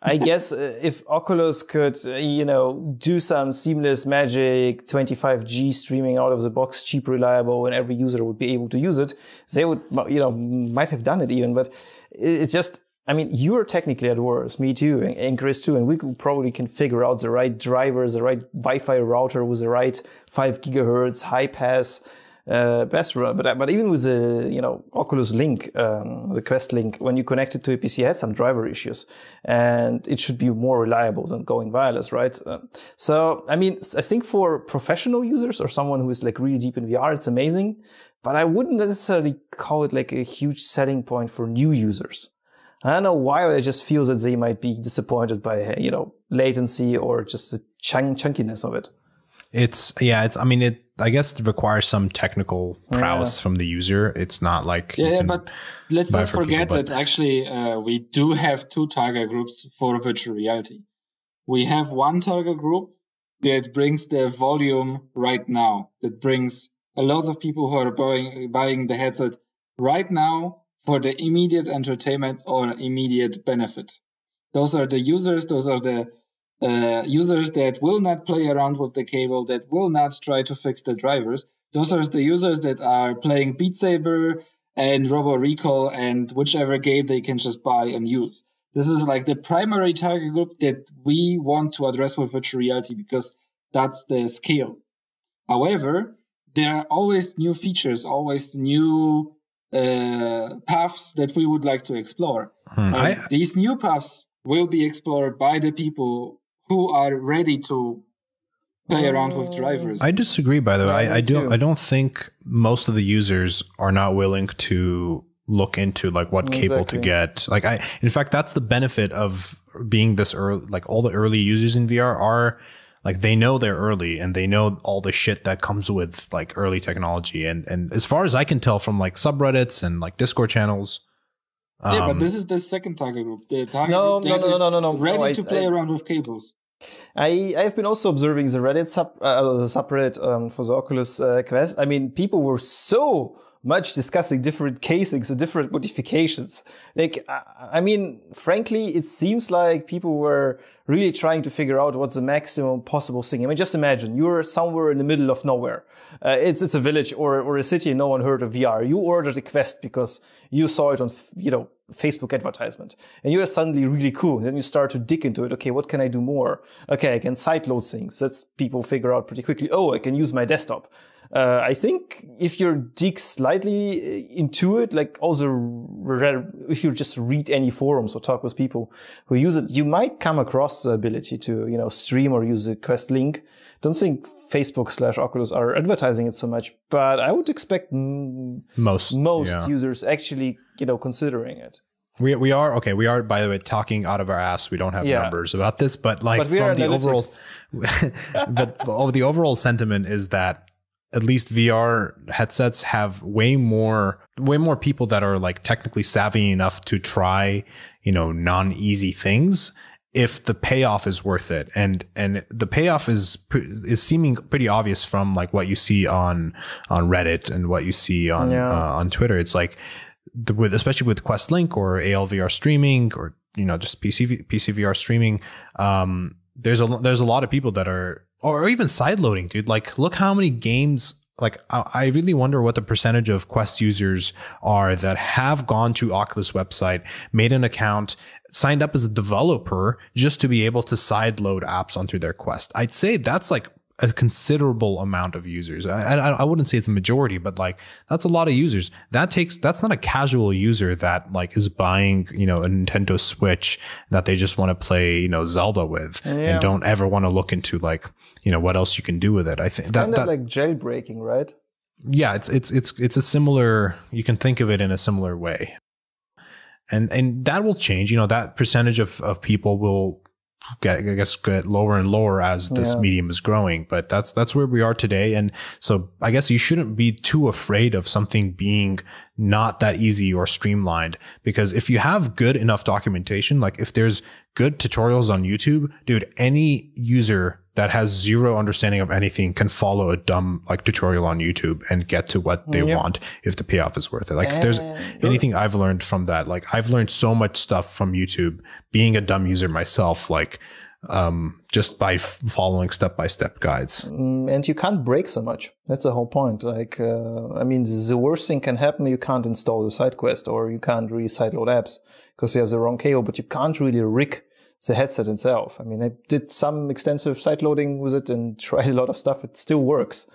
I guess uh, if Oculus could, uh, you know, do some seamless magic 25G streaming out of the box, cheap, reliable, and every user would be able to use it, they would, you know, might have done it even. But it's just, I mean, you're technically at adverse, me too, and, Chris too, and we probably can figure out the right drivers, the right Wi-Fi router with the right five gigahertz high pass uh, best run. But but even with the you know Oculus Link, um, the Quest Link, when you connect it to a PC, it had some driver issues, and it should be more reliable than going wireless, right? Uh, so I mean, I think for professional users or someone who is like really deep in VR, it's amazing. But I wouldn't necessarily call it like a huge selling point for new users. I don't know why. I just feel that they might be disappointed by you know latency or just the chunk- chunkiness of it. It's yeah, it's I mean it I guess it requires some technical prowess from the user. It's not like Yeah, yeah, but let's not for people, forget but- that actually uh, we do have two target groups for virtual reality. We have one target group that brings the volume right now, that brings a lot of people who are buying, buying the headset right now for the immediate entertainment or immediate benefit. Those are the users, those are the uh, users that will not play around with the cable, that will not try to fix the drivers. Those are the users that are playing Beat Saber and Robo Recall and whichever game they can just buy and use. This is like the primary target group that we want to address with virtual reality because that's the scale. However, there are always new features, always new uh, paths that we would like to explore. Hmm, I- these new paths will be explored by the people who are ready to play around with oh. drivers. I disagree. By the way, I, I don't. I don't think most of the users are not willing to look into like what cable to get. Like I, in fact, that's the benefit of being this early. Like all the early users in VR are like they know they're early and they know all the shit that comes with like early technology. And and as far as I can tell from like subreddits and like Discord channels. Yeah, but um, this is the second target group. The target No, group no, no, no, no, no, no, ready I- to play I- around with cables. I I've been also observing the Reddit sub uh, the subreddit um, for the Oculus uh, Quest. I mean, people were so much discussing different casings and different modifications. Like, I, I mean, frankly, it seems like people were really trying to figure out what's the maximum possible thing. I mean, just imagine you're somewhere in the middle of nowhere. Uh, it's it's a village or or a city, and no one heard of VR. You ordered a Quest because you saw it on you know Facebook advertisement, and you're suddenly really cool. And Then you start to dig into it. Okay, what can I do more? Okay, I can sideload things. That's people figure out pretty quickly. Oh, I can use my desktop. Uh, I think if you dig slightly uh, into it, like also if you just read any forums or talk with people who use it, you might come across the ability to, you know, stream or use the Quest link. Don't think Facebook slash Oculus are advertising it so much, but I would expect m- Most most yeah. users actually, you know, considering it. We, we are okay. We are, by the way, talking out of our ass. We don't have Yeah. numbers about this, but like But from the overall, but the overall sentiment is that at least VR headsets have way more, way more people that are like technically savvy enough to try, you know, non-easy things if the payoff is worth it. And, and the payoff is, is seeming pretty obvious from like what you see on, on Reddit and what you see on, Yeah. uh, on Twitter. It's like, the, with especially with Quest Link or ALVR streaming or you know just PC PCVR streaming, um, there's a there's a lot of people that are or even side loading, dude. Like, look how many games. Like, I really wonder what the percentage of Quest users are that have gone to Oculus website, made an account, signed up as a developer just to be able to side load apps onto their Quest. I'd say that's like a considerable amount of users. I, I, I wouldn't say it's a majority, but like that's a lot of users. That takes that's not a casual user that like is buying you know a Nintendo Switch that they just want to play you know Zelda with Yeah. and don't ever want to look into like you know what else you can do with it. I think that, kind that of like jailbreaking, right? yeah, it's it's it's it's a similar. You can think of it in a similar way, and and that will change. You know, that percentage of of people will get I guess get lower and lower as this Yeah. medium is growing. But that's that's where we are today, and so I guess you shouldn't be too afraid of something being not that easy or streamlined because if you have good enough documentation, like if there's good tutorials on YouTube, dude, any user that has zero understanding of anything can follow a dumb like tutorial on YouTube and get to what they Yep. want if the payoff is worth it. Like if there's anything I've learned from that, like I've learned so much stuff from YouTube being a dumb user myself, like um just by f- following step by step guides. Mm, and you can't break so much. That's the whole point. Like, uh, I mean, the worst thing can happen. You can't install the side quest or you can't really sideload apps because you have the wrong cable, but you can't really rig the headset itself. I mean, I did some extensive side loading with it and tried a lot of stuff. It still works.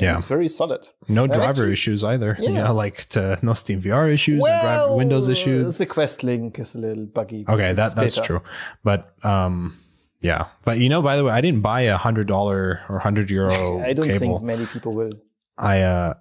Yeah. It's very solid. No driver actually- issues either. Yeah. You know, like to, no Steam VR issues, no driver Windows issues. The quest link is a little buggy. Okay, that that's beta. true. But um yeah. But you know, by the way, I didn't buy a hundred dollar or hundred euro I don't cable. think many people will. I uh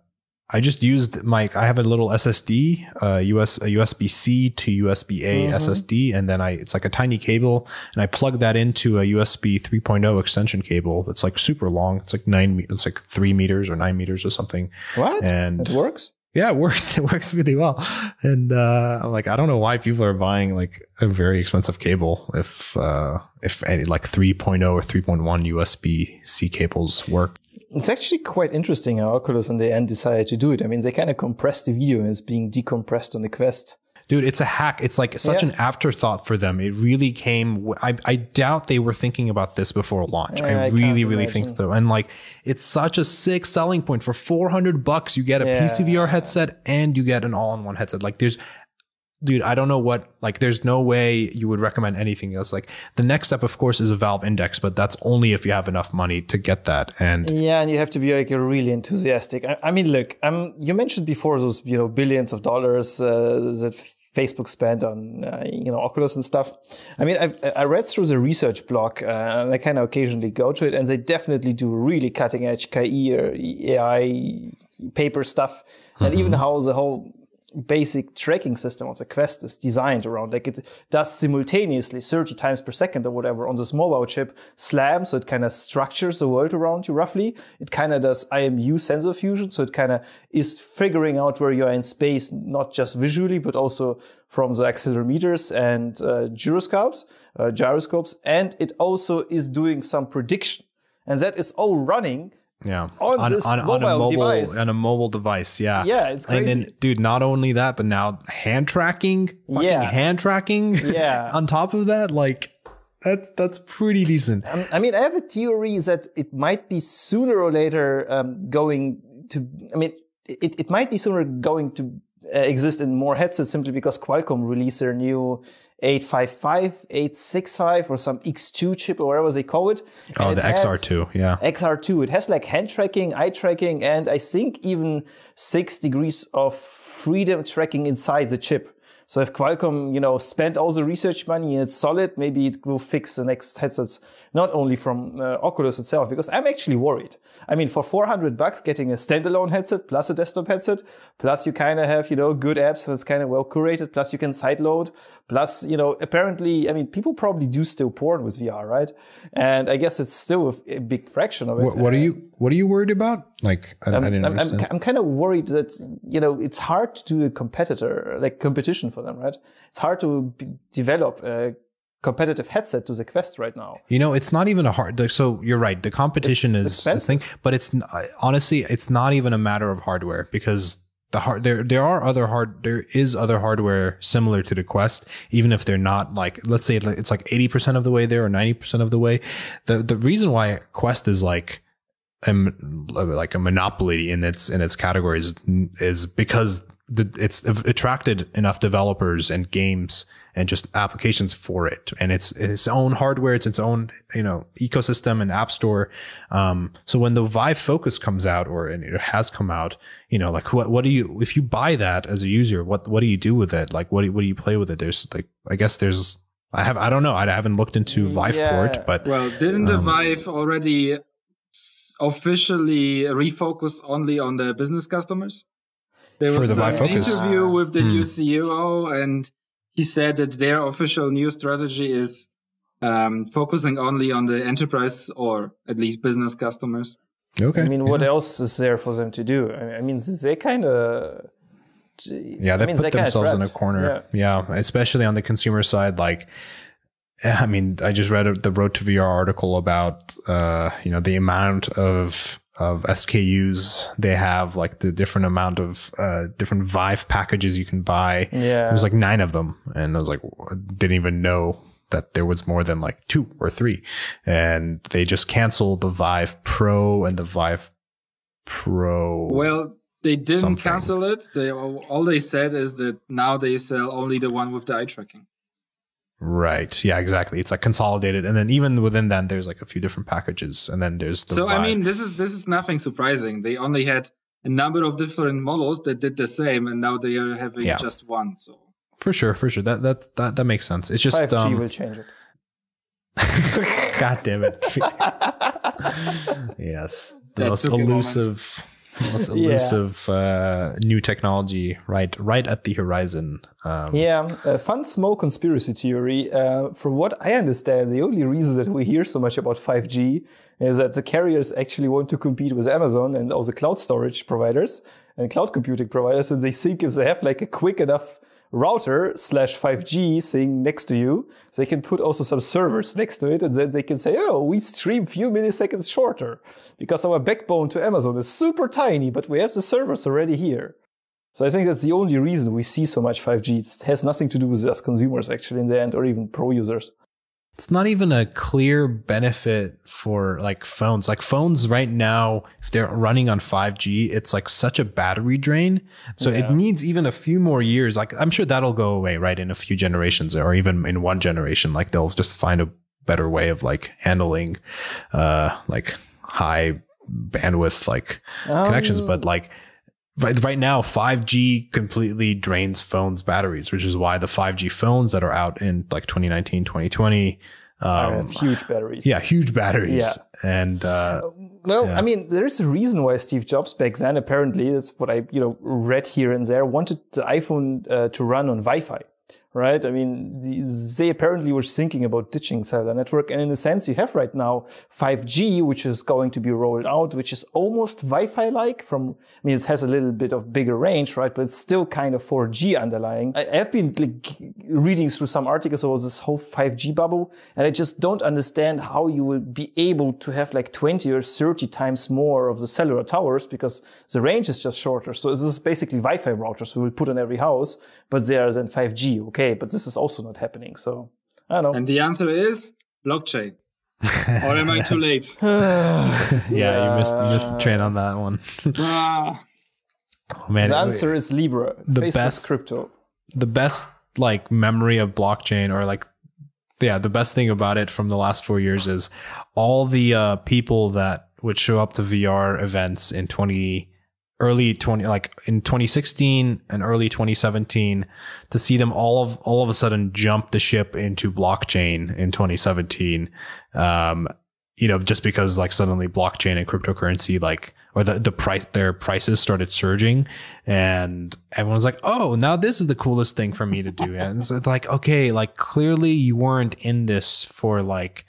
I just used my I have a little SSD, uh US a USB C to USB A Mhm. SSD, and then I it's like a tiny cable, and I plug that into a USB 3.0 extension cable that's like super long. It's like nine it's like three meters or nine meters or something. What? And it works? yeah, it works. It works really well. And uh, I'm like, I don't know why people are buying like a very expensive cable if uh, if any like 3.0 or 3.1 USB C cables work. It's actually quite interesting how Oculus in the end decided to do it. I mean, they kind of compressed the video and it's being decompressed on the Quest. Dude, it's a hack. It's like such Yeah. an afterthought for them. It really came. w- I, I doubt they were thinking about this before launch. Yeah, I, I really, really think so. And like, it's such a sick selling point for 400 bucks. You get a Yeah. PCVR headset and you get an all-in-one headset. Like, there's, dude, I don't know what. Like, there's no way you would recommend anything else. Like, the next step, of course, is a Valve Index, but that's only if you have enough money to get that. And Yeah, and you have to be like really enthusiastic. I, I mean, look, um, you mentioned before those you know billions of dollars uh, that Facebook spent on uh, you know Oculus and stuff. I mean, I've, I read through the research blog uh, and I kind of occasionally go to it, and they definitely do really cutting edge KI or AI paper stuff, and even how the whole basic tracking system of the Quest is designed around. Like it does simultaneously 30 times per second or whatever on this mobile chip SLAM, so it kind of structures the world around you roughly. It kind of does IMU sensor fusion, so it kind of is figuring out where you are in space, not just visually, but also from the accelerometers and uh, gyroscopes, uh, gyroscopes, and it also is doing some prediction. And that is all running yeah, On this a mobile mobile device. on a mobile device. Yeah, Yeah, it's crazy. And then, dude, not only that, but now hand tracking, fucking Yeah. hand tracking. Yeah. on top of that, like that's that's pretty decent. Um, I mean, I have a theory that it might be sooner or later um, going to. I mean, it, it might be sooner going to uh, exist in more headsets simply because Qualcomm released their new 855, 865, or some X2 chip or whatever they call it. Oh, And the it XR2, yeah. XR2. It has like hand tracking, eye tracking, and I think even six degrees of freedom tracking inside the chip. So if Qualcomm, you know, spent all the research money and it's solid, maybe it will fix the next headsets, not only from uh, Oculus itself, because I'm actually worried. I mean, for 400 bucks, getting a standalone headset plus a desktop headset, plus you kind of have, you know, good apps that's kind of well curated, plus you can sideload, plus, you know, apparently, I mean, people probably do still porn with VR, right? And I guess it's still a, big fraction of it. What, what are you What are you worried about? Like, I, I didn't I'm, understand. I'm, I'm kind of worried that you know it's hard to do a competitor like competition for them, right? It's hard to b- develop a competitive headset to the Quest right now. You know, it's not even a hard. like, So you're right. The competition It's is expensive. thing, but it's honestly, it's not even a matter of hardware because the hard there there are other hard there is other hardware similar to the Quest, even if they're not like let's say it's like eighty percent of the way there or ninety percent of the way. The the reason why Quest is like a, like a monopoly in its in its categories is because the, it's attracted enough developers and games and just applications for it. And it's its own hardware it's its own you know ecosystem and app store. Um so when the vive focus comes out or and it has come out you know like what what do you if you buy that as a user what what do you do with it? Like what do, what do you play with it? There's like i guess there's i have i don't know. I haven't looked into viveport Yeah. but Well, didn't the Um, Vive already officially refocus only on the business customers? There For was the an interview with the Hmm. new CEO, and he said that their official new strategy is um, focusing only on the enterprise or at least business customers. okay I mean, what else is there for them to do? I I mean, they kind of Yeah, they I mean, put they're themselves in a trapped. corner. Yeah. especially on the consumer side. Like, I mean, I just read the Road to VR article about, uh, you know, the amount of of SKUs they have, like the different amount of uh, different Vive packages you can buy. Yeah. It was like nine of them, and I was like, didn't even know that there was more than like two or three, and they just canceled the Vive Pro and the Vive Pro. Well, they didn't Something. cancel it. They all they said is that now they sell only the one with the eye tracking. Right. Yeah, exactly. It's like consolidated. And then even within that, there's like a few different packages. And then there's the So I mean, this is this is nothing surprising. They only had a number of different models that did the same, and now they are having Yeah. just one. So for sure, for sure. That that that, that makes sense. It's just 5G um, will change it. God damn it. yes. The That most elusive a moment. elusive most Yeah. elusive uh, new technology right right at the horizon. Um, Yeah, a fun small conspiracy theory. Uh, from what I understand, the only reason that we hear so much about 5G is that the carriers actually want to compete with Amazon and all the cloud storage providers and cloud computing providers. And they think if they have like a quick enough router slash 5G thing next to you, they can put also some servers next to it. And then they can say, oh, we stream few milliseconds shorter because our backbone to Amazon is super tiny, but we have the servers already here. So I think that's the only reason we see so much 5G. It has nothing to do with us consumers actually in the end, or even pro users. It's not even a clear benefit for like phones. Like phones right now, if they're running on 5G, it's like such a battery drain. So Yeah. it needs even a few more years. Like I'm sure that'll go away, right? In a few generations or even in one generation. Like they'll just find a better way of like handling, uh, like high bandwidth, like connections. But like, Right, right now, 5G completely drains phones' batteries, which is why the 5G phones that are out in like 2019, 2020, um, have huge batteries. yeah, huge batteries. Yeah. And uh, Well, Yeah. I mean, there is a reason why Steve Jobs back then, apparently, that's what I, you know, read here and there, wanted the iPhone uh, to run on Wi-Fi, right? I mean, the, they apparently were thinking about ditching cellular network. And in a sense, you have right now 5G, which is going to be rolled out, which is almost Wi-Fi-like from, I mean, it has a little bit of bigger range, right? But it's still kind of 4G underlying. I, I've been like, reading through some articles about this whole 5G bubble, and I just don't understand how you will be able to have like 20 or 30 times more of the cellular towers because the range is just shorter. So this is basically Wi-Fi routers we will put in every house, but they are then 5G. Okay. But this is also not happening. So I don't know. and the answer is blockchain. or am I too late? yeah, you missed you missed the train on that one. Ah, Oh, man, the answer is Libra. The Facebook's best- crypto. the best like memory of blockchain or like yeah the best thing about it from the last four years is all the uh, people that would show up to vr events in 20 early 20 like in 2016 and early 2017 to see them all of all of a sudden jump the ship into blockchain in 2017 um you know just because like suddenly blockchain and cryptocurrency like or the the price their prices started surging and everyone was like oh now this is the coolest thing for me to do. And it's like okay like clearly you weren't in this for like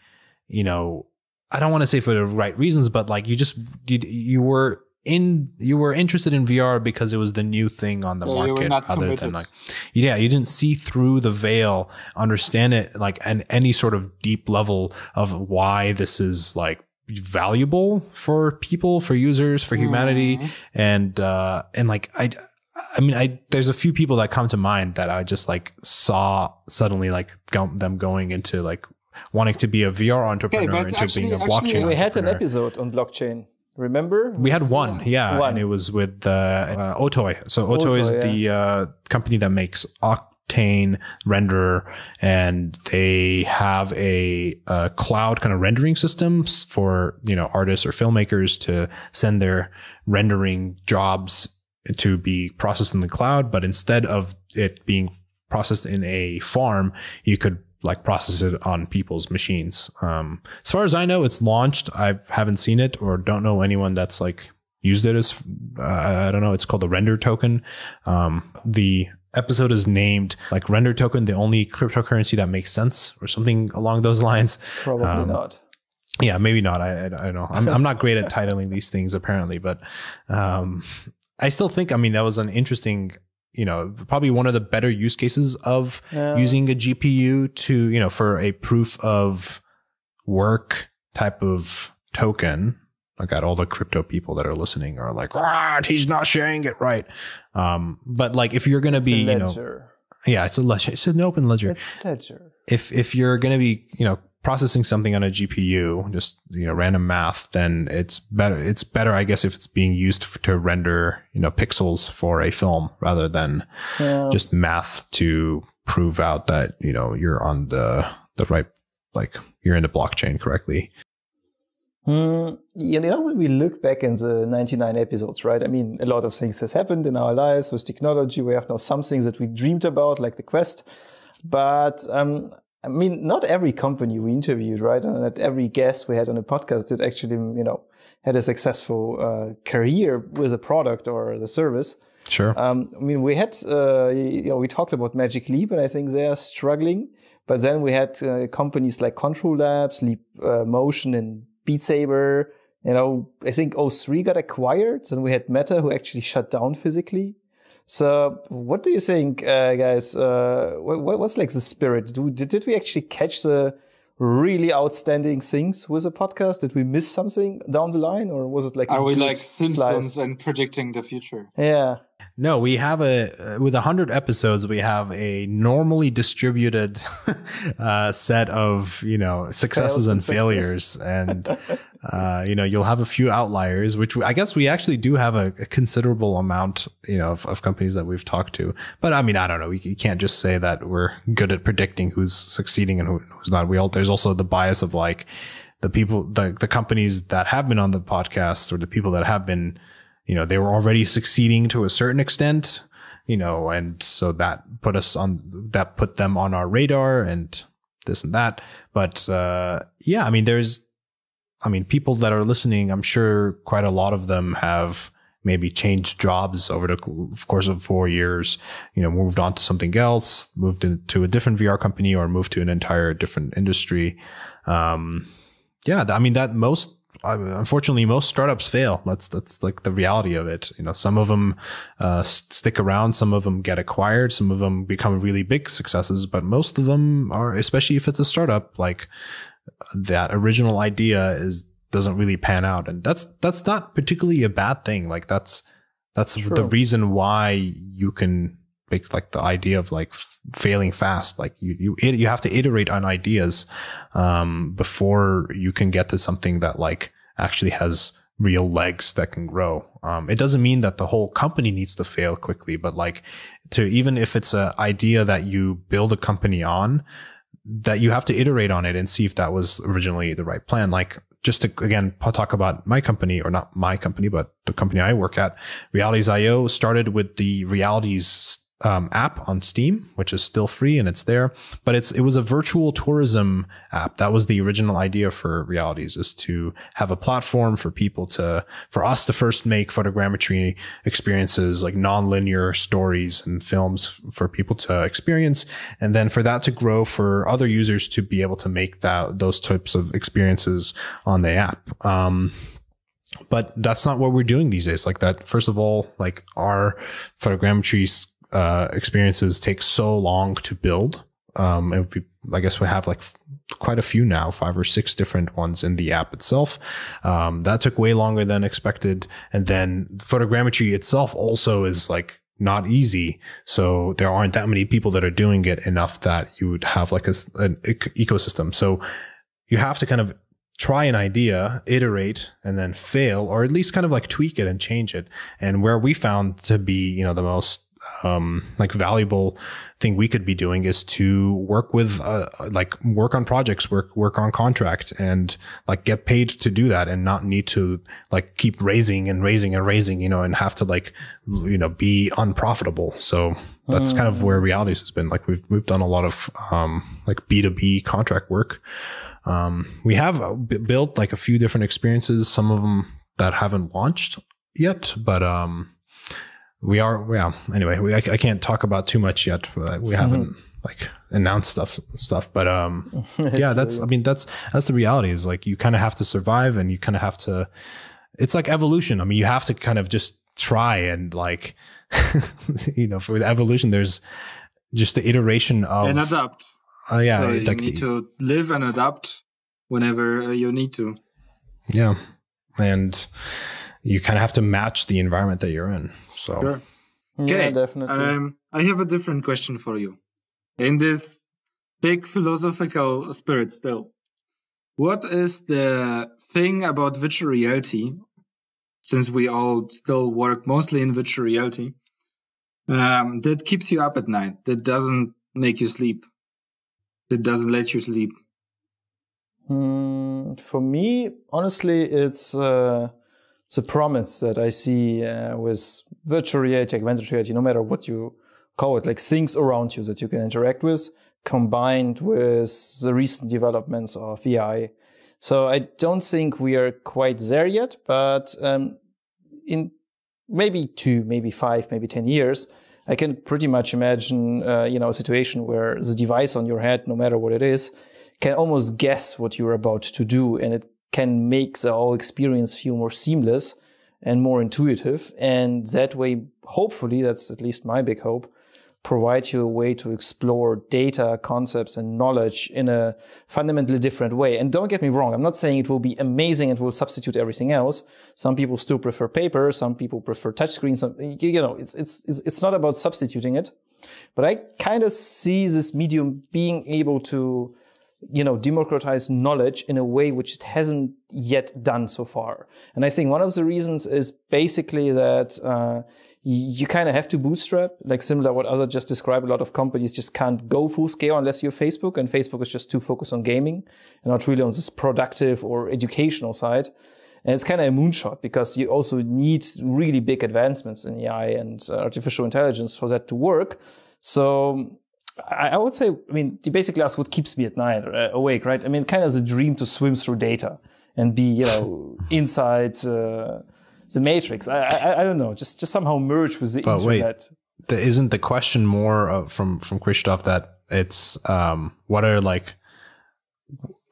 you know I don't want to say for the right reasons but like you just you, you were in you were interested in VR because it was the new thing on the Yeah, market not other committed. than like yeah you didn't see through the veil understand it like and any sort of deep level of why this is like valuable for people for users for humanity Mhm. and uh and like i i mean i there's a few people that come to mind that i just like saw suddenly like go, them going into like wanting to be a vr entrepreneur but into actually- being a actually, blockchain we had an episode on blockchain. Remember? We had one, yeah, One. and it was with uh, uh, Otoy. So Otoy, Otoy, is yeah. the uh, company that makes Octane renderer, and they have a, uh cloud kind of rendering systems for you know artists or filmmakers to send their rendering jobs to be processed in the cloud. But instead of it being processed in a farm, you could like process it on people's machines. Um, as far as I know, it's launched. I haven't seen it or don't know anyone that's like used it as, uh, I don't know. It's called the render token. Um, the episode is named like render token, the only cryptocurrency that makes sense or something along those lines. Probably Um, not. Yeah, maybe not. I, I, I don't know. I'm, I'm not great at titling these things apparently, but, um, I still think, I mean, that was an interesting, you know, probably one of the better use cases of Yeah. using a GPU to, you know, for a proof of work type of token. I got all the crypto people that are listening are like, ah, he's not sharing it right. Um, but like if you're going to be, you know, yeah, it's a ledger. It's an open ledger It's ledger. if if you're going to be you know processing something on a GPU, just you know random math, then it's better. It's better, I guess, if it's being used to render you know pixels for a film rather than Yeah. just math to prove out that you know you're on the the right like you're in the blockchain correctly. Hmm, you know, when we look back in the 99 episodes, right? I mean, a lot of things has happened in our lives with technology. We have now some things that we dreamed about, like the Quest. But, um, I mean, not every company we interviewed, right? And not every guest we had on a podcast did actually, you know, had a successful uh, career with a product or the service. Sure. Um, I mean, we had, uh, you know, we talked about Magic Leap, and I think they are struggling. But then we had uh, companies like Control Labs, Leap uh, Motion, and Beat Saber. You know, I think O3 got acquired, and we had Meta, who actually shut down physically. So, what do you think, uh, guys? Uh, what, what's like the spirit? Do, did, did we actually catch the really outstanding things with the podcast? Did we miss something down the line, or was it like? a Are we good like Simpsons slice? and predicting the future? Yeah. No, we have a uh, with a hundred episodes. We have a normally distributed uh, set of you know successes Fails and and success. failures, and uh, you know you'll have a few outliers, which I guess we actually do have a, a considerable amount you know of, of companies that we've talked to. But I mean, I don't know. We, you can't just say that we're good at predicting who's succeeding and who, who's not. We all there's also the bias of like the people, the the companies that have been on the podcast or the people that have been you know, they were already succeeding to a certain extent, you know, and so that put us on, that put them on our radar and this and that. But, uh, yeah, I mean, there's, I mean, people that are listening, I'm sure quite a lot of them have maybe changed jobs over the course of four years, you know, moved on to something else, moved into a different VR company or moved to an entire different industry. Um, yeah, I mean, that most, unfortunately most startups fail that's that's like the reality of it you know some of them uh, stick around some of them get acquired some of them become really big successes but most of them are especially if it's a startup like that original idea is doesn't really pan out. And that's that's not particularly a bad thing. Like that's that's the reason why you can make like the idea of like f- failing fast. Like you you it- you have to iterate on ideas um before you can get to something that like actually has real legs that can grow. Um it doesn't mean that the whole company needs to fail quickly but like to even if it's an idea that you build a company on that you have to iterate on it and see if that was originally the right plan. Like just to again talk about my company or not my company, but the company I work at, Realities.io started with the Realities um, app on Steam, which is still free and it's there. But it's it was a virtual tourism app. That was the original idea for Realities, is to have a platform for people to for us to first make photogrammetry experiences like non-linear stories and films for people to experience, and then for that to grow for other users to be able to make that those types of experiences on the app. Um, but that's not what we're doing these days. Like that, first of all, like our photogrammetry uh, experiences take so long to build. Um, and we, I guess we have like quite a few now, five or six different ones in the app itself. Um, that took way longer than expected. And then photogrammetry itself also is like not easy. So there aren't that many people that are doing it enough that you would have like a, an ecosystem. So you have to kind of try an idea, iterate, and then fail, or at least kind of like tweak it and change it. And where we found to be, you know, the most um, like valuable thing we could be doing is to work with uh, like work on projects work work on contract and like get paid to do that and not need to like keep raising and raising and raising you know and have to like you know be unprofitable. So that's mm. kind of where realities has been. Like we've we've done a lot of um like b2b contract work. Um we have built like a few different experiences some of them that haven't launched yet but um we are yeah anyway we, I, I, can't talk about too much yet we haven't mm-hmm. like announced stuff stuff but um yeah that's i mean that's that's the reality is like you kind of have to survive and you kind of have to it's like evolution i mean you have to kind of just try and like you know for the evolution there's just the iteration of and adapt uh, yeah so you like need the, to live and adapt whenever you need to yeah and you kind of have to match the environment that you're in. So, sure. okay, yeah, definitely. Um, I have a different question for you. In this big philosophical spirit, still, what is the thing about virtual reality? Since we all still work mostly in virtual reality, um, that keeps you up at night. That doesn't make you sleep. That doesn't let you sleep. Mm, for me, honestly, it's. Uh the promise that I see uh, with virtual reality, augmented reality, no matter what you call it, like things around you that you can interact with, combined with the recent developments of AI. So I don't think we are quite there yet, but um, in maybe two, maybe five, maybe ten years, I can pretty much imagine, uh, you know, a situation where the device on your head, no matter what it is, can almost guess what you're about to do, and it can make the whole experience feel more seamless and more intuitive. And that way, hopefully, that's at least my big hope, provide you a way to explore data, concepts, and knowledge in a fundamentally different way. And don't get me wrong, I'm not saying it will be amazing and will substitute everything else. Some people still prefer paper, some people prefer touchscreens. You know, it's, it's, it's not about substituting it. But I kind of see this medium being able to you know, democratize knowledge in a way which it hasn't yet done so far. And I think one of the reasons is basically that uh, you kind of have to bootstrap, like similar what other just described. A lot of companies just can't go full scale unless you're Facebook, and Facebook is just too focused on gaming and not really on this productive or educational side. And it's kind of a moonshot because you also need really big advancements in AI and uh, artificial intelligence for that to work. So I, I would say, I mean, you basically ask what keeps me at night uh, awake, right? I mean, kind of the dream to swim through data and be, you know, inside uh, the matrix. I, I, I don't know, just just somehow merge with the but internet. Wait, the, isn't the question more uh, from from Krzysztof that it's um what are like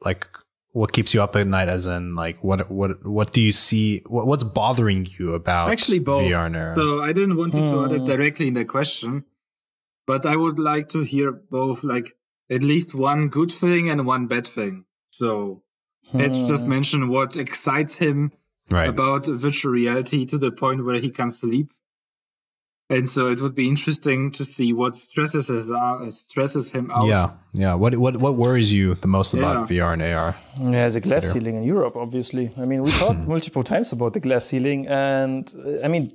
like what keeps you up at night as in like what what what do you see what, what's bothering you about actually both VR and so i didn't want you to add it hmm. directly in the question but I would like to hear both, like at least one good thing and one bad thing. So let's just hmm. mention what excites him right. about virtual reality to the point where he can sleep. And so it would be interesting to see what stresses his, uh, stresses him out. Yeah, yeah. What what what worries you the most about yeah. VR and AR? Yeah, the glass ceiling in Europe, obviously. I mean, we talked multiple times about the glass ceiling, and uh, I mean,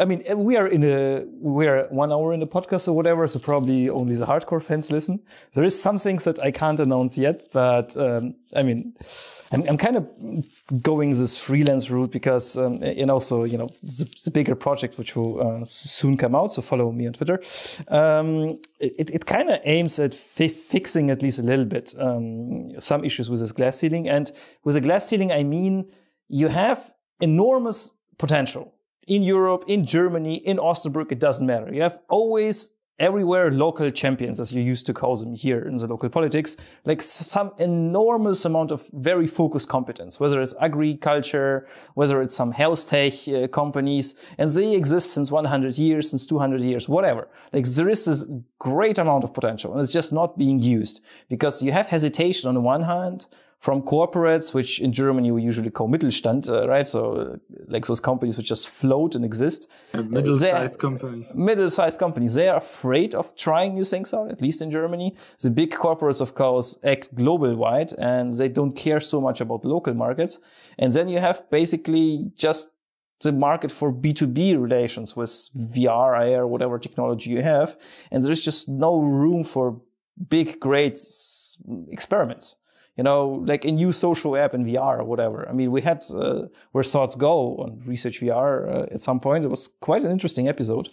I mean, we are in a, we're one hour in the podcast or whatever, so probably only the hardcore fans listen. There is some things that I can't announce yet, but, um, I mean, I'm, I'm, kind of going this freelance route because, um, and also, you know, the, the bigger project, which will uh, soon come out. So follow me on Twitter. Um, it, it kind of aims at fi- fixing at least a little bit, um, some issues with this glass ceiling. And with a glass ceiling, I mean, you have enormous potential in Europe, in Germany, in Osnabrück, it doesn't matter. You have always everywhere local champions, as you used to call them here in the local politics, like some enormous amount of very focused competence, whether it's agriculture, whether it's some health tech uh, companies, and they exist since 100 years, since 200 years, whatever. Like there is this great amount of potential and it's just not being used because you have hesitation on the one hand from corporates, which in Germany we usually call Mittelstand, uh, right? So uh, like those companies which just float and exist. Uh, middle-sized companies. Middle-sized companies. They are afraid of trying new things out, at least in Germany. The big corporates, of course, act global wide and they don't care so much about local markets. And then you have basically just the market for B2B relations with VR, AR, whatever technology you have. And there's just no room for big, great experiments you know, like a new social app in VR or whatever. I mean, we had uh, Where Thoughts Go on Research VR uh, at some point. It was quite an interesting episode.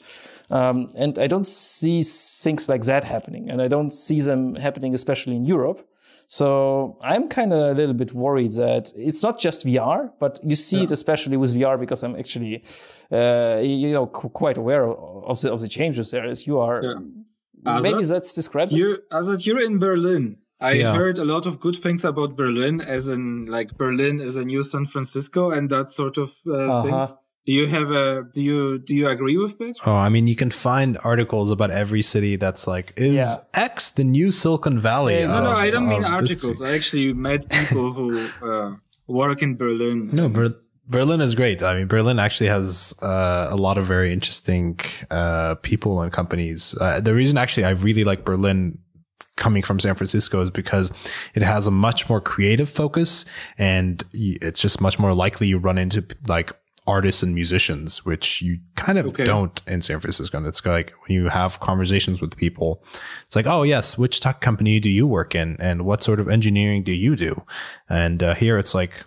Um, and I don't see things like that happening. And I don't see them happening, especially in Europe. So I'm kind of a little bit worried that it's not just VR, but you see yeah. it especially with VR because I'm actually, uh, you know, quite aware of the, of the changes there as you are. Yeah. Maybe that's described. You, as you're in Berlin, I yeah. heard a lot of good things about Berlin, as in like Berlin is a new San Francisco and that sort of uh, uh-huh. things. Do you have a do you do you agree with that? Oh, I mean, you can find articles about every city that's like is yeah. X the new Silicon Valley? Yeah, no, no, I don't mean articles. I actually met people who uh, work in Berlin. No, Ber- Berlin is great. I mean, Berlin actually has uh, a lot of very interesting uh, people and companies. Uh, the reason actually I really like Berlin coming from San Francisco is because it has a much more creative focus and it's just much more likely you run into like artists and musicians, which you kind of okay. don't in San Francisco. And it's like when you have conversations with people, it's like, oh yes, which tech company do you work in, and what sort of engineering do you do? And uh, here it's like,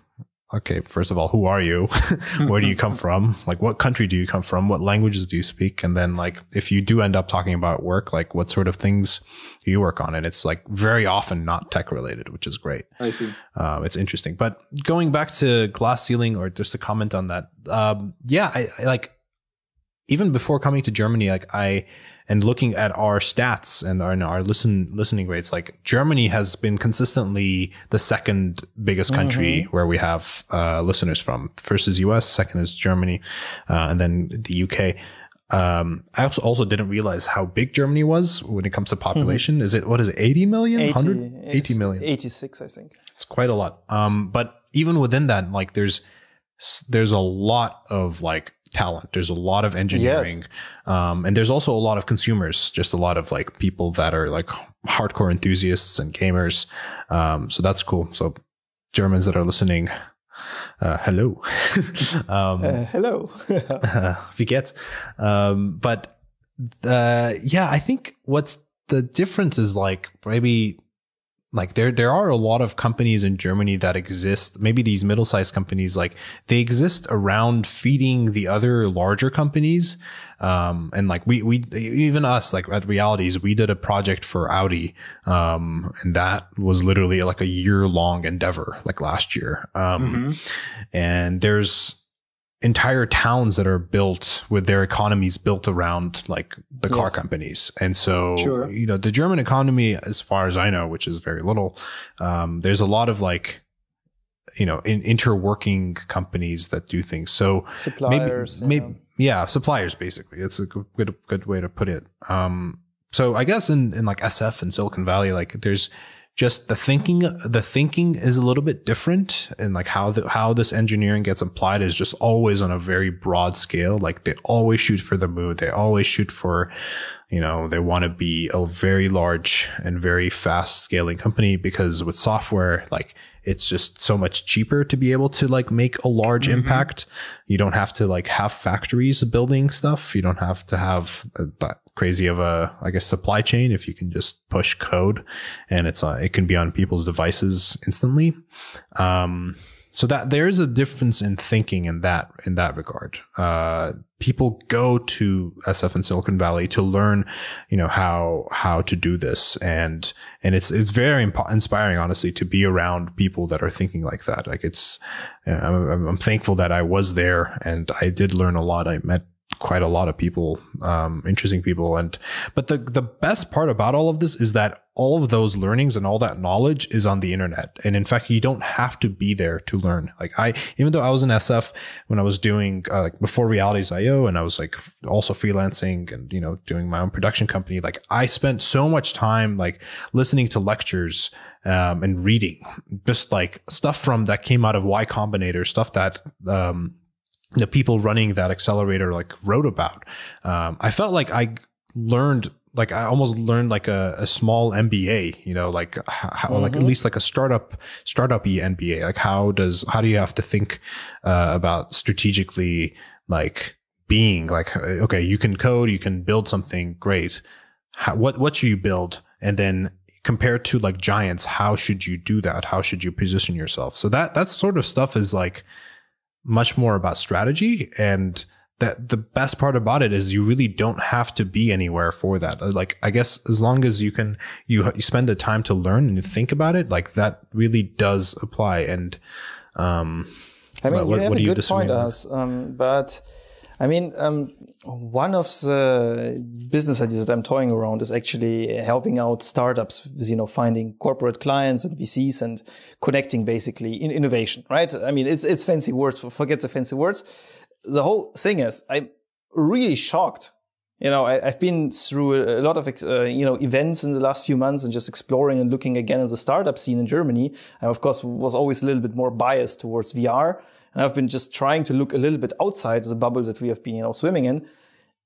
okay, first of all, who are you? Where do you come from? Like, what country do you come from? What languages do you speak? And then, like, if you do end up talking about work, like, what sort of things do you work on? And it's like very often not tech related, which is great. I see. Um, it's interesting. But going back to glass ceiling or just to comment on that, um, yeah, I, I like, even before coming to Germany, like I, and looking at our stats and our, and our listen listening rates, like Germany has been consistently the second biggest country mm-hmm. where we have uh, listeners from. First is US, second is Germany, uh, and then the UK. Um, I also, also didn't realize how big Germany was when it comes to population. Mm-hmm. Is it, what is it, 80 million? 80, 100? 80 million. 86, I think. It's quite a lot. Um, but even within that, like there's, there's a lot of like talent. There's a lot of engineering. Yes. Um, and there's also a lot of consumers, just a lot of like people that are like hardcore enthusiasts and gamers. Um, so that's cool. So Germans that are listening, uh, hello. um, uh, hello. wie geht's? Um, but, uh, yeah, I think what's the difference is like maybe like there there are a lot of companies in Germany that exist maybe these middle-sized companies like they exist around feeding the other larger companies um, and like we we even us like at realities we did a project for Audi um, and that was literally like a year long endeavor like last year um, mm-hmm. and there's entire towns that are built with their economies built around like the yes. car companies. And so, sure. you know, the German economy, as far as I know, which is very little, um, there's a lot of like, you know, in, interworking companies that do things. So suppliers, maybe, maybe yeah, suppliers basically. It's a good, good way to put it. Um, so I guess in, in like SF and Silicon Valley, like there's, just the thinking the thinking is a little bit different and like how the, how this engineering gets applied is just always on a very broad scale like they always shoot for the moon they always shoot for you know they want to be a very large and very fast scaling company because with software like it's just so much cheaper to be able to like make a large mm-hmm. impact. You don't have to like have factories building stuff. You don't have to have that crazy of a, I guess, supply chain if you can just push code and it's, uh, it can be on people's devices instantly. Um, so that there's a difference in thinking in that in that regard. Uh, people go to SF and Silicon Valley to learn, you know, how how to do this, and and it's it's very imp- inspiring, honestly, to be around people that are thinking like that. Like it's, I'm, I'm thankful that I was there, and I did learn a lot. I met quite a lot of people, um, interesting people. And, but the, the best part about all of this is that all of those learnings and all that knowledge is on the internet. And in fact, you don't have to be there to learn. Like I, even though I was in SF when I was doing, uh, like before realities IO and I was like also freelancing and, you know, doing my own production company, like I spent so much time like listening to lectures, um, and reading just like stuff from that came out of Y Combinator, stuff that, um, the people running that accelerator like wrote about. Um, I felt like I learned like I almost learned like a, a small MBA, you know, like how, mm-hmm. like at mm-hmm. least like a startup, startup MBA. Like how does, how do you have to think, uh, about strategically like being like, okay, you can code, you can build something great. How, what, what should you build? And then compared to like giants, how should you do that? How should you position yourself? So that, that sort of stuff is like, much more about strategy and that the best part about it is you really don't have to be anywhere for that. Like, I guess as long as you can, you, you spend the time to learn and you think about it, like that really does apply. And, um, I mean, what, do you have what a good point, As, um, but I mean, um, one of the business ideas that I'm toying around is actually helping out startups with, you know, finding corporate clients and VCs and connecting basically in innovation, right? I mean, it's, it's fancy words. Forget the fancy words. The whole thing is I'm really shocked. You know, I, have been through a lot of, uh, you know, events in the last few months and just exploring and looking again at the startup scene in Germany. I, of course, was always a little bit more biased towards VR and I've been just trying to look a little bit outside the bubble that we have been, you know, swimming in.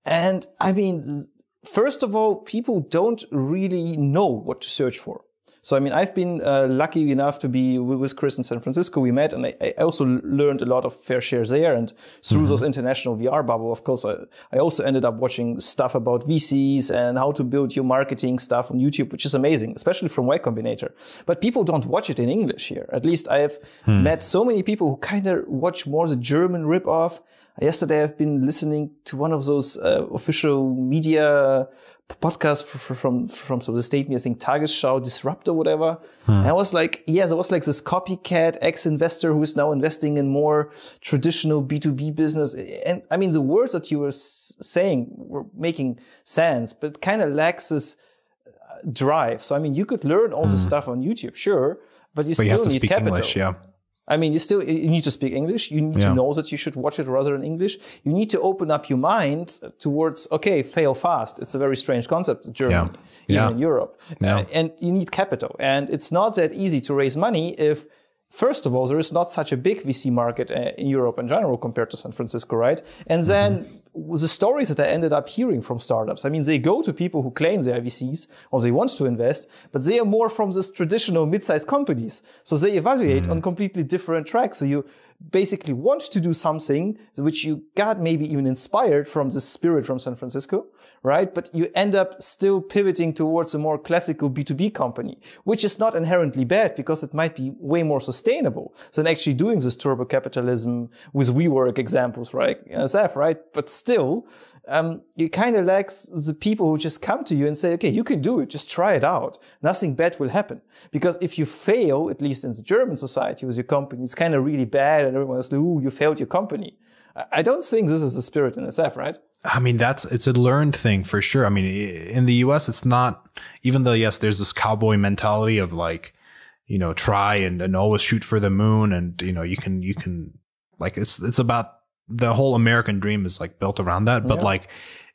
And I mean, first of all, people don't really know what to search for. So, I mean, I've been uh, lucky enough to be with Chris in San Francisco. We met and I, I also learned a lot of fair shares there. And through mm-hmm. those international VR bubble, of course, I, I, also ended up watching stuff about VCs and how to build your marketing stuff on YouTube, which is amazing, especially from Y Combinator. But people don't watch it in English here. At least I've hmm. met so many people who kind of watch more the German ripoff. Yesterday, I've been listening to one of those uh, official media podcast from from so the state I think Tagesschau Disrupt or whatever. Hmm. And I was like, yeah, there was like this copycat ex-investor who is now investing in more traditional B2B business. And I mean, the words that you were saying were making sense, but kind of lacks this uh, drive. So I mean, you could learn all hmm. this stuff on YouTube, sure, but you but still you need capital. English, yeah. I mean, you still you need to speak English. You need yeah. to know that you should watch it rather in English. You need to open up your mind towards okay, fail fast. It's a very strange concept in Germany, yeah. even yeah. in Europe, uh, and you need capital. And it's not that easy to raise money if First of all, there is not such a big VC market uh, in Europe in general compared to San Francisco, right? And then mm-hmm. the stories that I ended up hearing from startups, I mean, they go to people who claim they are VCs or they want to invest, but they are more from this traditional mid-sized companies. So they evaluate mm-hmm. on completely different tracks. So you, basically want to do something which you got maybe even inspired from the spirit from San Francisco, right? But you end up still pivoting towards a more classical B2B company, which is not inherently bad because it might be way more sustainable than actually doing this turbo capitalism with WeWork examples, right? NSF, right? But still, um, you kind of lack the people who just come to you and say, okay, you can do it. Just try it out. Nothing bad will happen. Because if you fail, at least in the German society with your company, it's kind of really bad and everyone's like, ooh, you failed your company. I don't think this is the spirit in SF, right? I mean, that's, it's a learned thing for sure. I mean, in the US, it's not, even though, yes, there's this cowboy mentality of like, you know, try and, and always shoot for the moon. And, you know, you can, you can, like, it's, it's about the whole American dream is like built around that. But yeah. like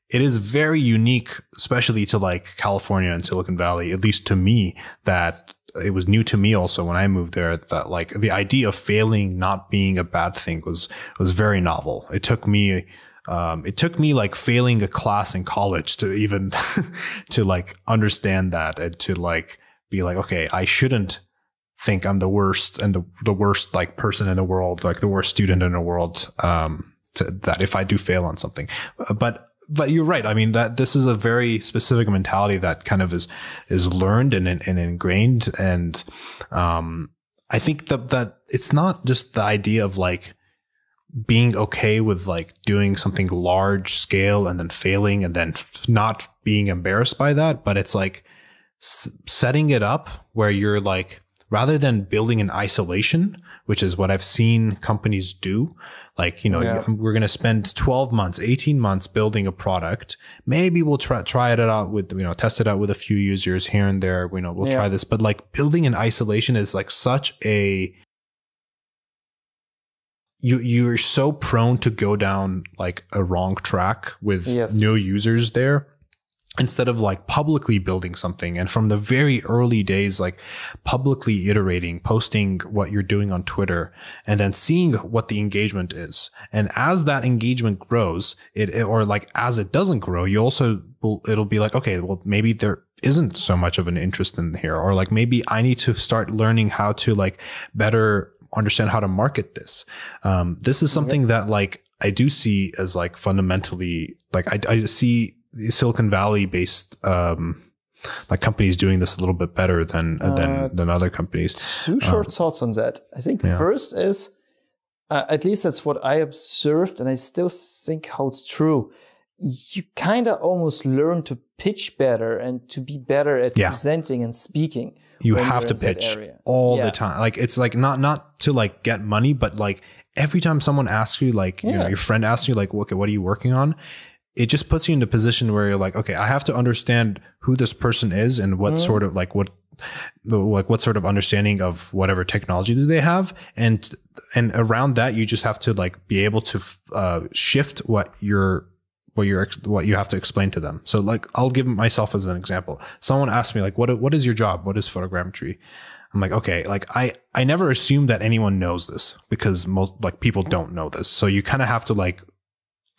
it is very unique, especially to like California and Silicon Valley, at least to me, that it was new to me also when I moved there that like the idea of failing not being a bad thing was, was very novel. It took me, um, it took me like failing a class in college to even to like understand that and to like be like, okay, I shouldn't think I'm the worst and the, the worst like person in the world, like the worst student in the world. Um, to, that if I do fail on something, but but you're right. I mean that this is a very specific mentality that kind of is is learned and and ingrained, and um, I think that that it's not just the idea of like being okay with like doing something large scale and then failing and then not being embarrassed by that, but it's like s- setting it up where you're like rather than building in isolation, which is what I've seen companies do. Like, you know, yeah. Um, we're going to spend 12 months, 18 months building a product. Maybe we'll try, try it out with, you know, test it out with a few users here and there. You know, we'll yeah. try this, but like building in isolation is like such a, you, you're so prone to go down like a wrong track with yes. no users there instead of like publicly building something. And from the very early days like publicly iterating posting what you're doing on twitter and then seeing what the engagement is. And as that engagement grows it, or like as it doesn't grow you also will it'll be like okay well maybe there isn't so much of an interest in here. Or like maybe i need to start learning how to like better understand how to market this. Um, this is something yep. that like i do see as like fundamentally like i, I see Silicon Valley based um, like companies doing this a little bit better than uh, than than other companies. Two short um, thoughts on that. I think yeah. first is uh, at least that's what I observed, and I still think how it's true. You kind of almost learn to pitch better and to be better at yeah. presenting and speaking. You have to pitch all yeah. the time. Like it's like not not to like get money, but like every time someone asks you, like you know, your friend asks you, like, okay, what are you working on? It just puts you in a position where you're like, okay, I have to understand who this person is and what mm. sort of like what like what sort of understanding of whatever technology do they have. And and around that you just have to like be able to uh, shift what you're what you're what you have to explain to them. So like i'll give myself as an example. Someone asked me like what what is your job? What is photogrammetry? I'm like okay like i i never assume that anyone knows this because most like people don't know this. So you kind of have to like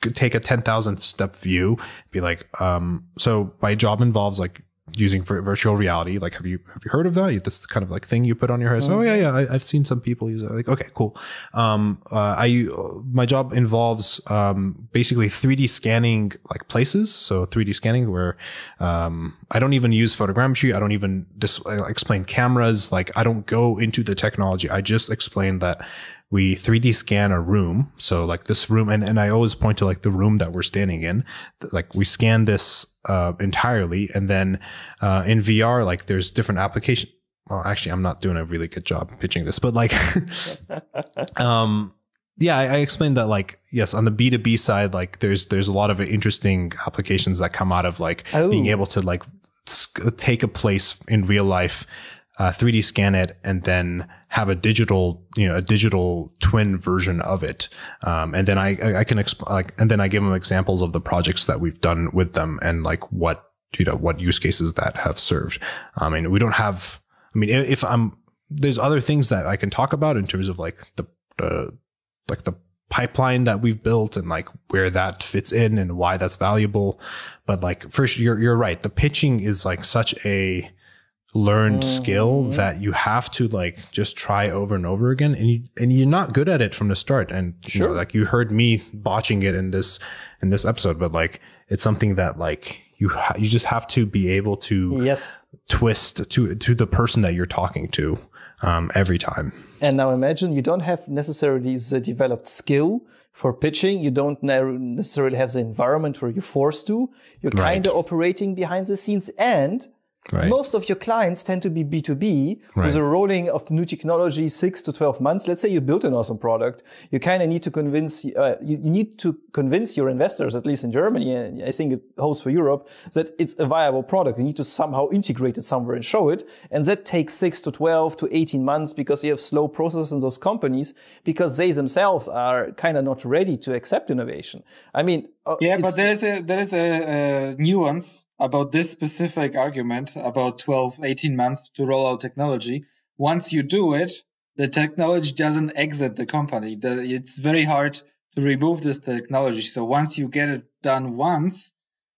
take a 10,000 step view, be like, um, so my job involves like using virtual reality. Like, have you, have you heard of that? This kind of like thing you put on your head. Mm-hmm. Oh yeah, yeah. I, have seen some people use it. Like, okay, cool. Um, uh, I, my job involves, um, basically 3D scanning like places. So 3D scanning where, um, I don't even use photogrammetry. I don't even dis- explain cameras. Like, I don't go into the technology. I just explain that we 3D scan a room. So like this room, and, and I always point to like the room that we're standing in. Like we scan this uh, entirely, and then uh, in VR, like there's different application. Well, actually, I'm not doing a really good job pitching this, but like, um, yeah, I, I, explained that like yes, on the B two B side, like there's there's a lot of interesting applications that come out of like oh. being able to like take a place in real life uh, 3D scan it, and then have a digital, you know, a digital twin version of it. Um, and then I, I can exp- like, and then I give them examples of the projects that we've done with them and like what, you know, what use cases that have served. I mean, we don't have, I mean, if I'm, there's other things that I can talk about in terms of like the, the, like the pipeline that we've built and like where that fits in and why that's valuable. But like first, you're, you're right. The pitching is like such a, learned mm-hmm. skill that you have to like just try over and over again and you and you're not good at it from the start and sure. you know like you heard me botching it in this in this episode but like it's something that like you ha- you just have to be able to yes twist to to the person that you're talking to um, every time and now imagine you don't have necessarily the developed skill for pitching. You don't necessarily have the environment where you're forced to. You're kind of right. operating behind the scenes and Right. Most of your clients tend to be B2B right. with a rolling of new technology six to 12 months. Let's say you built an awesome product. You kind of need to convince, uh, you, you, need to convince your investors, at least in Germany, and I think it holds for Europe, that it's a viable product. You need to somehow integrate it somewhere and show it. And that takes six to 12 to 18 months because you have slow processes in those companies because they themselves are kind of not ready to accept innovation. I mean, uh, yeah, but there is a, there is a, a nuance about this specific argument about 12, 18 months to roll out technology. Once you do it, the technology doesn't exit the company. It's very hard to remove this technology. So once you get it done once,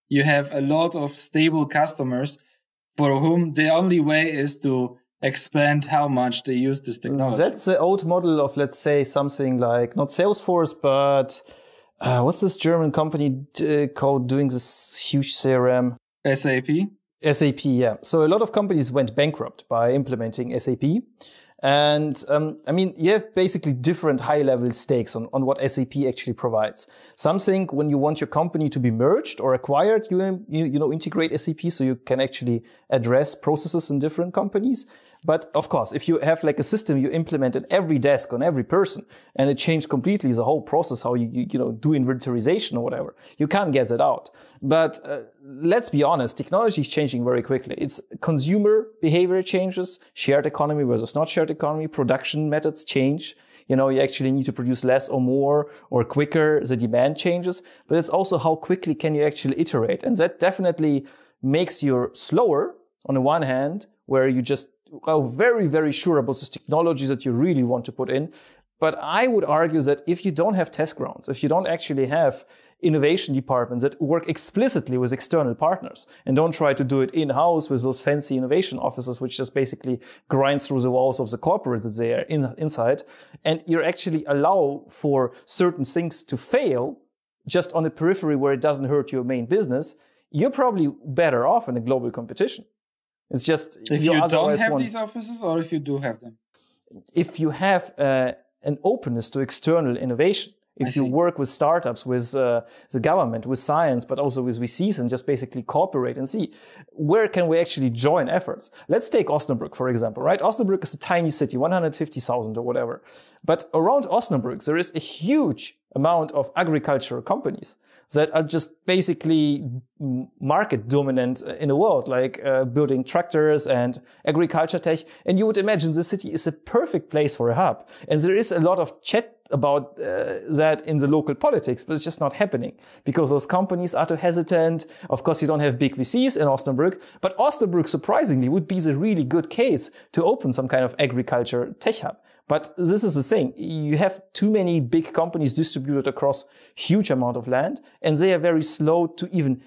you have a lot of stable customers for whom the only way is to expand how much they use this technology. That's the old model of, let's say, something like not Salesforce, but uh, what's this German company uh, called doing this huge CRM? SAP. SAP, yeah. So a lot of companies went bankrupt by implementing SAP. And um, I mean, you have basically different high level stakes on, on what SAP actually provides. Some think when you want your company to be merged or acquired, you, you, you know, integrate SAP so you can actually address processes in different companies. But of course, if you have like a system you implement at every desk on every person and it changed completely the whole process, how you, you, you know, do inventorization or whatever, you can't get that out. But uh, let's be honest, technology is changing very quickly. It's consumer behavior changes, shared economy versus not shared economy, production methods change. You know, you actually need to produce less or more or quicker. The demand changes, but it's also how quickly can you actually iterate. And that definitely makes you slower on the one hand, where you just are very, very sure about this technology that you really want to put in. But I would argue that if you don't have test grounds, if you don't actually have innovation departments that work explicitly with external partners and don't try to do it in-house with those fancy innovation offices, which just basically grinds through the walls of the corporate that they are in, inside. And you actually allow for certain things to fail just on the periphery where it doesn't hurt your main business. You're probably better off in a global competition. It's just if you, you don't have want, these offices, or if you do have them. If you have uh, an openness to external innovation, if you work with startups, with uh, the government, with science, but also with VCs, and just basically cooperate and see where can we actually join efforts. Let's take Osnabrück for example, right? Osnabrück is a tiny city, 150,000 or whatever, but around Osnabrück there is a huge amount of agricultural companies that are just basically market dominant in the world, like uh, building tractors and agriculture tech. And you would imagine the city is a perfect place for a hub. And there is a lot of chat about uh, that in the local politics, but it's just not happening because those companies are too hesitant. Of course, you don't have big VCs in Osnabrück, but Osnabrück surprisingly would be the really good case to open some kind of agriculture tech hub. But this is the thing. You have too many big companies distributed across huge amount of land and they are very slow to even,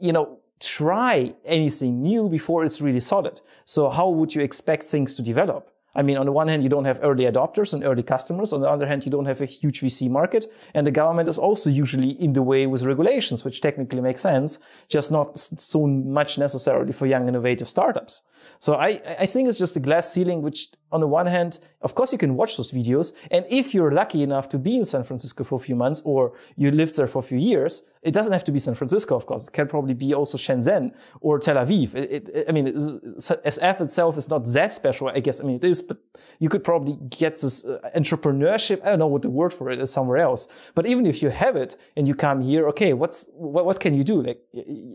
you know, try anything new before it's really solid. So how would you expect things to develop? I mean, on the one hand, you don't have early adopters and early customers. On the other hand, you don't have a huge VC market. And the government is also usually in the way with regulations, which technically makes sense, just not so much necessarily for young innovative startups. So I, I think it's just a glass ceiling, which on the one hand, of course you can watch those videos. And if you're lucky enough to be in San Francisco for a few months or you lived there for a few years, it doesn't have to be San Francisco, of course. It can probably be also Shenzhen or Tel Aviv. It, it, I mean, SF itself is not that special, I guess. I mean, it is, but you could probably get this uh, entrepreneurship. I don't know what the word for it is somewhere else. But even if you have it and you come here, okay, what's, what, what can you do? Like,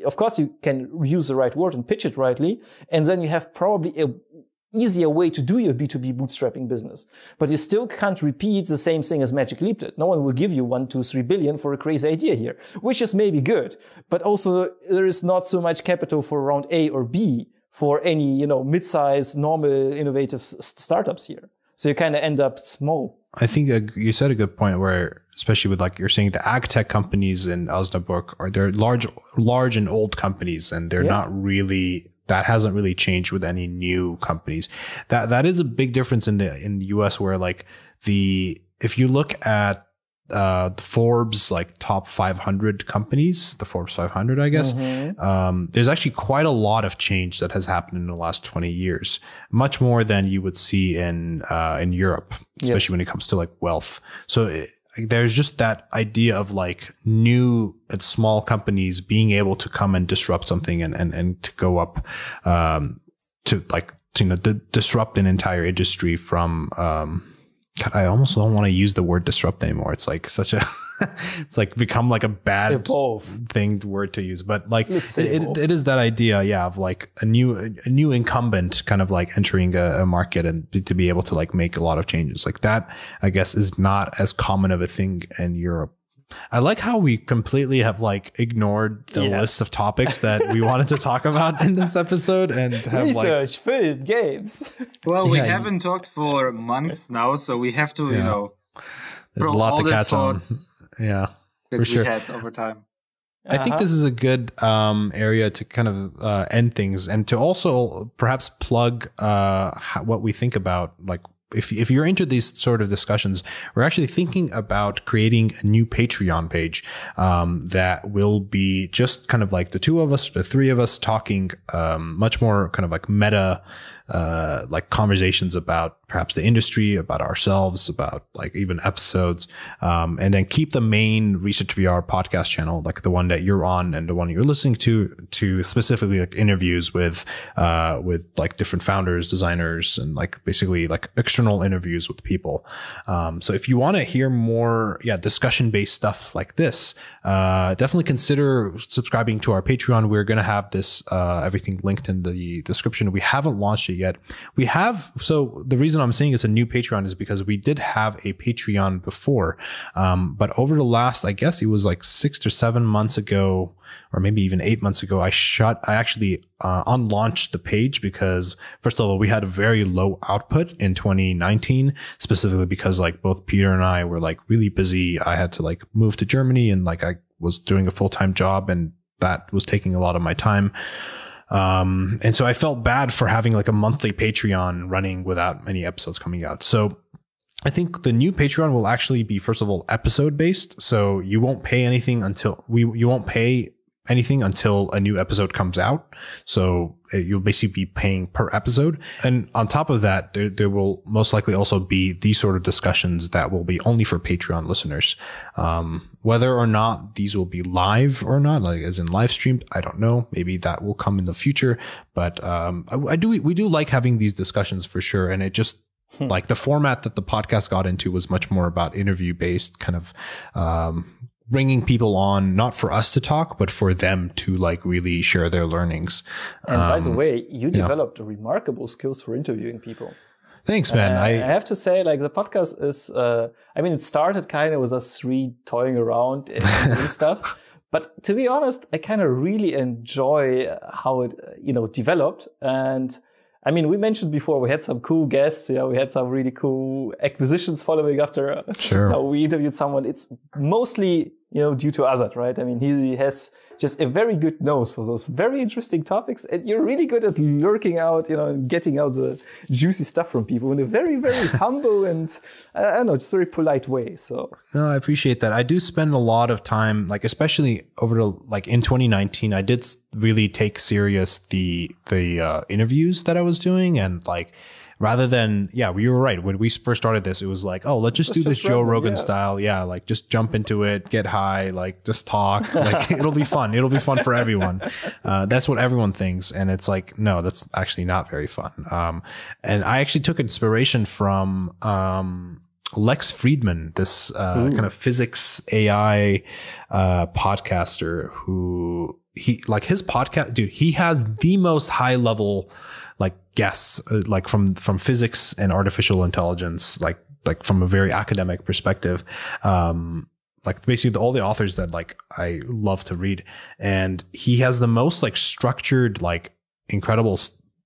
of course you can use the right word and pitch it rightly. And then you have probably a easier way to do your B2B bootstrapping business. But you still can't repeat the same thing as Magic Leap did. No one will give you one, two, three billion for a crazy idea here, which is maybe good. But also there is not so much capital for round A or B for any, you know, mid-sized, normal, innovative startups here. So you kind of end up small. I think uh, you said a good point where, especially with like you're saying, the ag tech companies in Osnabrück are they're large, large and old companies, and they're yeah. not really that hasn't really changed with any new companies. That that is a big difference in the in the US where like the if you look at uh the Forbes like top 500 companies, the Forbes 500, I guess. Mm-hmm. Um, there's actually quite a lot of change that has happened in the last 20 years, much more than you would see in uh in Europe, especially yes. when it comes to like wealth. So it, there's just that idea of like new and small companies being able to come and disrupt something and, and, and to go up, um, to like, to, you know, d- disrupt an entire industry from, um, God, I almost don't want to use the word disrupt anymore. It's like such a, it's like become like a bad Evolve. thing word to use, but like it, it, it is that idea, yeah, of like a new a new incumbent kind of like entering a, a, market and to be able to like make a lot of changes like that. I guess is not as common of a thing in Europe. I like how we completely have like ignored the yeah. list of topics that we wanted to talk about in this episode and have research, like, food, games. Well, we yeah. haven't talked for months now, so we have to, yeah. you know, there's a lot to catch on. Yeah, that for we sure. had over time. I think this is a good um, area to kind of uh, end things and to also perhaps plug uh, how, what we think about like if, if you're into these sort of discussions, we're actually thinking about creating a new Patreon page um, that will be just kind of like the two of us, the three of us talking um, much more kind of like meta uh, like conversations about perhaps the industry, about ourselves, about like even episodes, um, and then keep the main Research VR podcast channel, like the one that you're on and the one you're listening to, to specifically like interviews with, uh, with like different founders, designers, and like basically like external interviews with people. Um, so if you want to hear more, yeah, discussion based stuff like this, uh, definitely consider subscribing to our Patreon. We're going to have this, uh, everything linked in the description. We haven't launched it yet. We have, so the reason I'm saying it's a new Patreon is because we did have a Patreon before. Um, but over the last, I guess it was like six or seven months ago, or maybe even eight months ago, I shut, I actually, uh, unlaunched the page because first of all, we had a very low output in 2019, specifically because like both Peter and I were like really busy. I had to like move to Germany and like I was doing a full time job and that was taking a lot of my time. Um, and so I felt bad for having like a monthly Patreon running without any episodes coming out. So I think the new Patreon will actually be, first of all, episode based. So you won't pay anything until we, you won't pay anything until a new episode comes out. So uh, you'll basically be paying per episode. And on top of that, there, there will most likely also be these sort of discussions that will be only for Patreon listeners. Um, whether or not these will be live or not, like as in live streamed, I don't know. Maybe that will come in the future, but, um, I, I do, we do like having these discussions for sure. And it just, Hmm. Like the format that the podcast got into was much more about interview based kind of, um, bringing people on not for us to talk but for them to like really share their learnings and um, by the um, way you developed yeah. remarkable skills for interviewing people thanks man uh, I, I, have to say like the podcast is uh, i mean it started kind of with us three toying around and doing stuff but to be honest i kind of really enjoy how it you know developed and I mean, we mentioned before we had some cool guests. Yeah, we had some really cool acquisitions following after uh, sure. we interviewed someone. It's mostly you know due to Azad, right? I mean, he has just a very good nose for those very interesting topics. And you're really good at lurking out, you know, and getting out the juicy stuff from people in a very, very humble and I don't know, just very polite way. So no, I appreciate that. I do spend a lot of time, like especially over the like in 2019, I did really take serious the the uh, interviews that I was doing and like rather than yeah you were right. When we first started this it was like oh let's just let's do this joe rogan yeah. style. Yeah like just jump into it get high like just talk. Like it'll be fun. It'll be fun for everyone. Uh, that's what everyone thinks. And it's like no that's actually not very fun. Um, and i actually took inspiration from um, Lex Fridman, this uh, kind of physics AI uh, podcaster who he like his podcast, dude. He has the most high level like guests, uh, like from from physics and artificial intelligence, like like from a very academic perspective. Um, like basically the, all the authors that like I love to read, and he has the most like structured, like incredible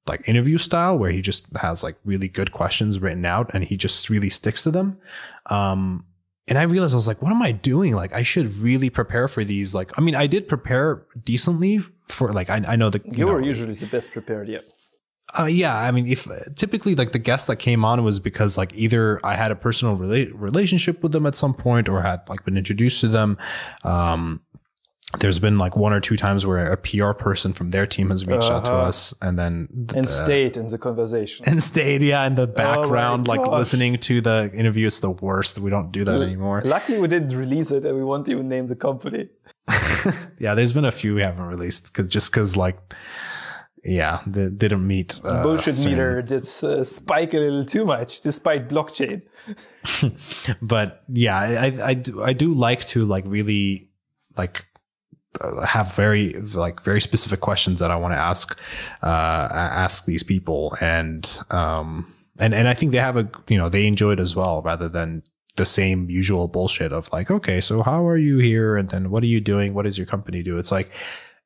like interview style where he just has like really good questions written out and he just really sticks to them. Um, and I realized I was like, what am I doing? Like, I should really prepare for these. Like, I mean, I did prepare decently for like, I, I know that you, you know, were usually the best prepared. Yeah. Uh, yeah, I mean, if typically like the guest that came on was because like either I had a personal rela- relationship with them at some point or had like been introduced to them. Um, there's been like one or two times where a PR person from their team has reached uh-huh. out to uh-huh. us and then the, and stayed in the conversation and stayed yeah in the oh background oh like listening to the interview. It's the worst. We don't do that L- anymore. Luckily, we didn't release it and we won't even name the company. yeah, there's been a few we haven't released cause, just because like yeah, they didn't meet. Uh, Bullshit soon. meter did uh, spike a little too much, despite blockchain. but yeah, I, I, do, I do like to like really like uh, have very like very specific questions that I want to ask uh, ask these people, and um and and I think they have a you know they enjoy it as well, rather than the same usual bullshit of like, okay, so how are you here, and then what are you doing? What does your company do? It's like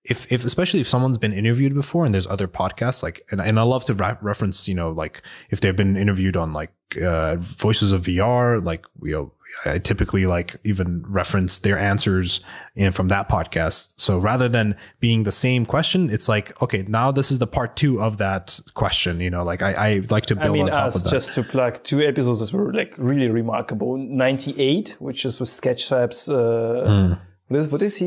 if if especially if someone's been interviewed before and there's other podcasts like and, and I love to re- reference you know like if they've been interviewed on like uh, Voices of VR like you know I typically like even reference their answers in from that podcast. So rather than being the same question, it's like okay now this is the part two of that question. You know like I, I like to build I mean, on top us of that. just to plug two episodes that were like really remarkable. 98, which is with Sketchfab's, uh, what is, what is he?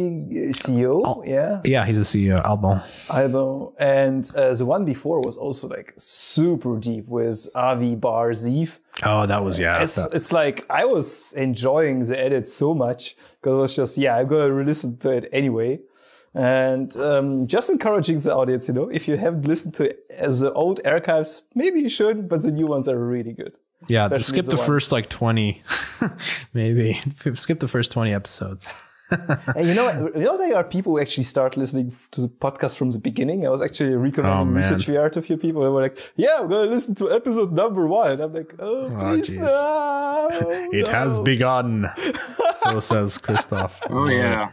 CEO? yeah. yeah, he's a CEO. Albon. Albo. And uh, the one before was also like super deep with Avi Bar-Zeev. Oh, that was yeah. It's, that- it's like I was enjoying the edit so much because it was just, yeah, I'm going to listen to it anyway. And um, just encouraging the audience, you know, if you haven't listened to the old archives, maybe you should, but the new ones are really good. Yeah, skip the the first like 20, maybe. Skip the first 20 episodes. And you know, you know, there are people who actually start listening to the podcast from the beginning. I was actually recommending Oh, research VR to a few people, and were like, "Yeah, I'm gonna listen to episode number one." And I'm like, oh, "Oh, please, jeez. no, It has begun. so says Krzysztof. Oh yeah.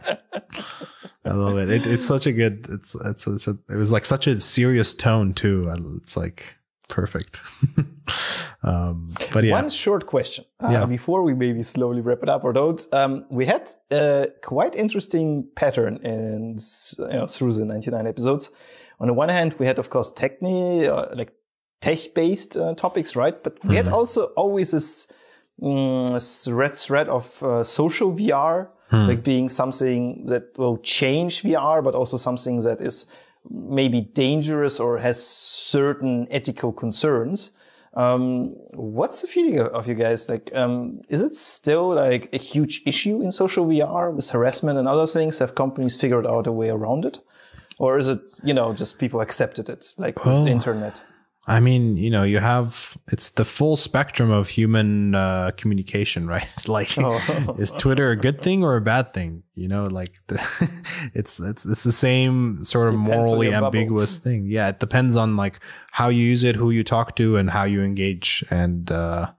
I love it. it. It's such a good, it's, it's, it's a, it was like such a serious tone too. It's like perfect. um, but yeah. One short question uh, Yeah. before we maybe slowly wrap it up or don't. Um, we had a quite interesting pattern in you know, through the 99 episodes. On the one hand, we had, of course, techni, uh, like tech-based uh, topics, right? But we had also always this mm, this red thread of uh, social VR, like being something that will change VR, but also something that is maybe dangerous or has certain ethical concerns. Um, what's the feeling of, you guys? Like, um, is it still like a huge issue in social VR with harassment and other things? Have companies figured out a way around it? Or is it, you know, just people accepted it, like with the internet? I mean, you know, you have it's the full spectrum of human uh, communication, right? Like, Oh. is Twitter a good thing or a bad thing? You know, like the, it's it's it's the same sort of morally your bubble. ambiguous thing. Yeah, it depends on like how you use it, who you talk to, and how you engage. And uh,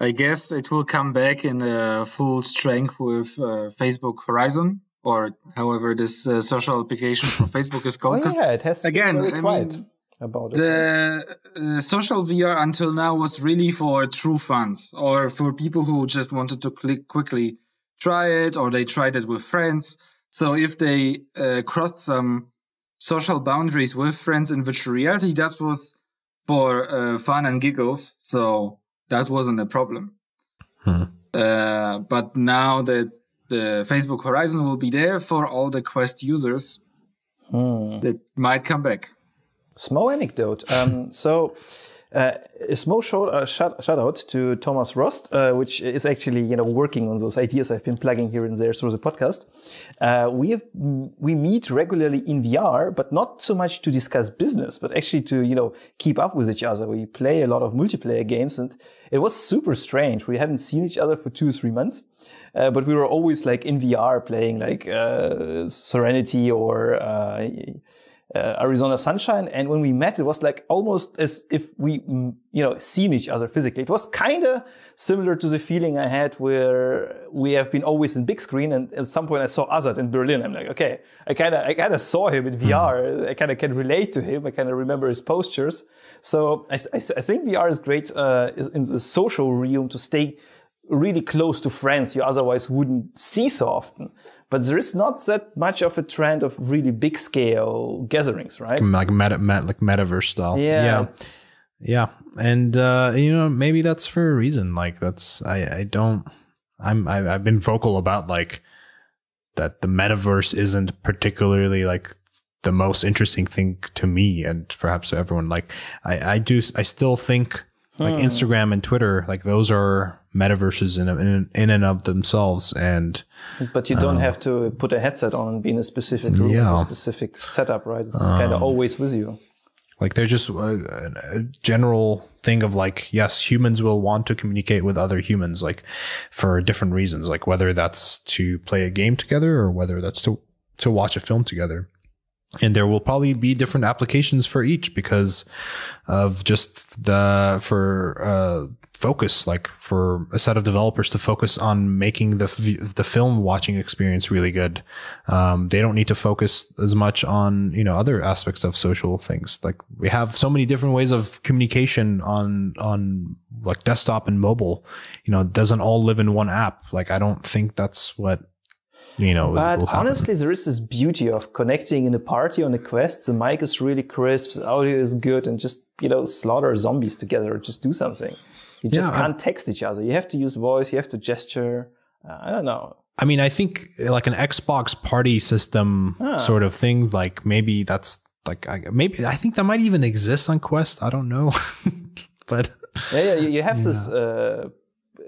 I guess it will come back in uh, full strength with uh, Facebook Horizon, or however this uh, social application for Facebook is Oh, yeah, it has again, been very I quiet mean, about it. the uh, social VR until now was really for true fans or for people who just wanted to click quickly try it or they tried it with friends. So if they uh, crossed some social boundaries with friends in virtual reality, that was for uh, fun and giggles. So that wasn't a problem. Hmm. Uh, but now that the Facebook Horizon will be there for all the Quest users, Hmm. that might come back. Small anecdote. Um, so, uh, a small shout, uh, shout, shout out to Thomas Rost, uh, which is actually you know working on those ideas I've been plugging here and there through the podcast. Uh, we have we meet regularly in VR, but not so much to discuss business, but actually to you know keep up with each other. We play a lot of multiplayer games, and it was super strange. We haven't seen each other for two or three months. Uh, but we were always like in VR playing like uh, Serenity or uh, Arizona Sunshine. And when we met, it was like almost as if we, mm, you know, seen each other physically. It was kind of similar to the feeling I had where we have been always in Bigscreen. And at some point I saw Azad in Berlin. I'm like, okay, I kind of, I kind of saw him in VR. I kind of can relate to him. I kind of remember his postures. So I, I, I think VR is great, uh, in the social realm to stay really close to friends you otherwise wouldn't see so often. But there is not that much of a trend of really big scale gatherings, right? like meta, met, like metaverse style. Yeah. yeah. Yeah, and uh, you know maybe that's for a reason. Like that's I I don't I'm I, I've been vocal about like that the metaverse isn't particularly like the most interesting thing to me and perhaps to everyone. Like I I do I still think like Instagram and Twitter like those are metaverses in in in and of themselves and But you don't um, have to put a headset on and be in a specific room with a specific setup, right? It's kind of um, always with you. Like they're just uh, a, a general thing of like, yes, humans will want to communicate with other humans, like for different reasons, like whether that's to play a game together or whether that's to, to watch a film together. And there will probably be different applications for each because of just the, for, uh, focus like for a set of developers to focus on making the the film watching experience really good. Um, they don't need to focus as much on you know other aspects of social things. Like we have so many different ways of communication on on like desktop and mobile. You know it doesn't all live in one app. Like i don't think that's what you know but honestly there is this beauty of connecting in a party on a quest. The mic is really crisp. The audio is good. And just you know slaughter zombies together. Or just do something you just yeah, can't text each other you have to use voice you have to gesture uh, i don't know I mean, I think like an Xbox party system ah. sort of thing, like maybe that's like, I, maybe I think that might even exist on Quest. I don't know. but yeah, yeah, you have yeah. this uh,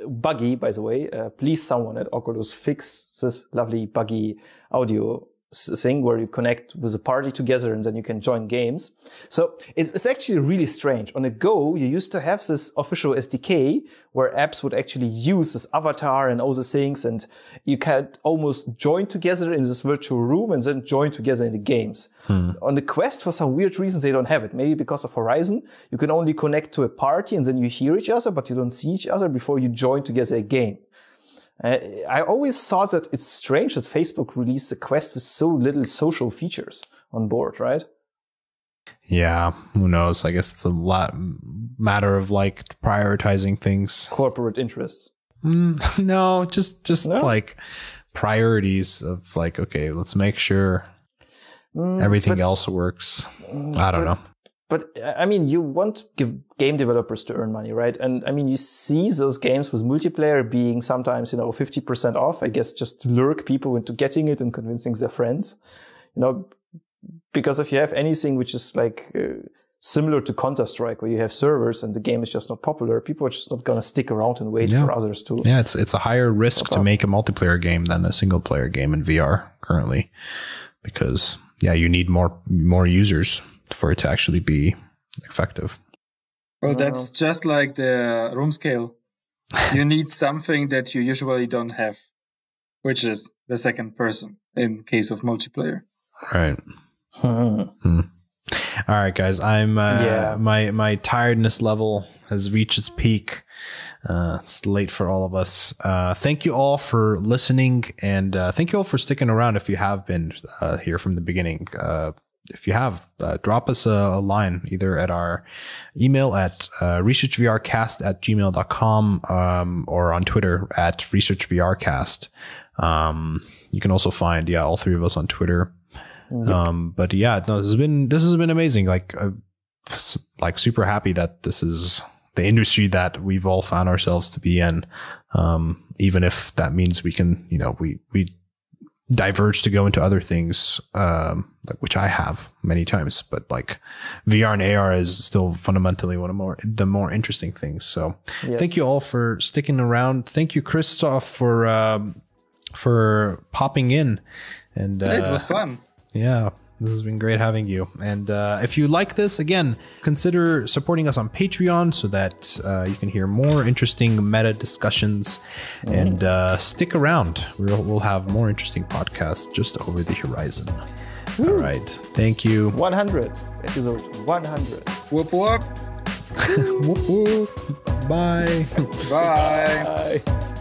buggy, by the way. Uh, please, someone at Oculus fix this lovely buggy audio thing where you connect with a party together and then you can join games. So it's, it's actually really strange. On a Go, you used to have this official SDK where apps would actually use this avatar and all the things and you can almost join together in this virtual room and then join together in the games. Hmm. On the Quest, for some weird reasons, they don't have it. Maybe because of Horizon, you can only connect to a party and then you hear each other, but you don't see each other before you join together a game. Uh, I always thought that it's strange that Facebook released a Quest with so little social features on board, right? Yeah, who knows? I guess it's a lot matter of like prioritizing things. Corporate interests. Mm, no, just just no? like priorities of like, okay, let's make sure mm, everything else works. Mm, I don't know. But I mean, you want game developers to earn money, right? And I mean, you see those games with multiplayer being sometimes, you know, 50% off, I guess, just to lure people into getting it and convincing their friends, you know, because if you have anything which is like, uh, similar to Counter Strike, where you have servers and the game is just not popular, people are just not going to stick around and wait yeah. for others to. Yeah, it's it's a higher risk to make a multiplayer game than a single player game in VR currently, because yeah, you need more more users for it to actually be effective. Well, that's just like the room scale. you need something that you usually don't have, which is the second person in case of multiplayer. Right. Hmm. Hmm. All right, guys. I'm uh, yeah. my my tiredness level has reached its peak. Uh, it's late for all of us. Uh, thank you all for listening, and uh, thank you all for sticking around. If you have been uh, here from the beginning, uh, if you have, uh, drop us a, a, line either at our email at uh, researchvrcast at gmail.com um, or on Twitter at researchvrcast. Um, you can also find, yeah, all three of us on Twitter. Yep. Um, but yeah, no, this has been, this has been amazing. Like, uh, like super happy that this is the industry that we've all found ourselves to be in. Um, even if that means we can, you know, we, we diverge to go into other things, um, like, which I have many times, but like VR and AR is still fundamentally one of more, the more interesting things. So yes. thank you all for sticking around. Thank you, Krzysztof, for, um, for popping in and, uh, it was fun. Yeah. This has been great having you. And uh, if you like this, again, consider supporting us on Patreon so that uh, you can hear more interesting meta discussions. Mm. And uh, stick around. We'll, we'll have more interesting podcasts just over the horizon. Woo. All right. Thank you. 100. Episode 100. Whoop whoop. whoop whoop. Bye. Bye. Bye.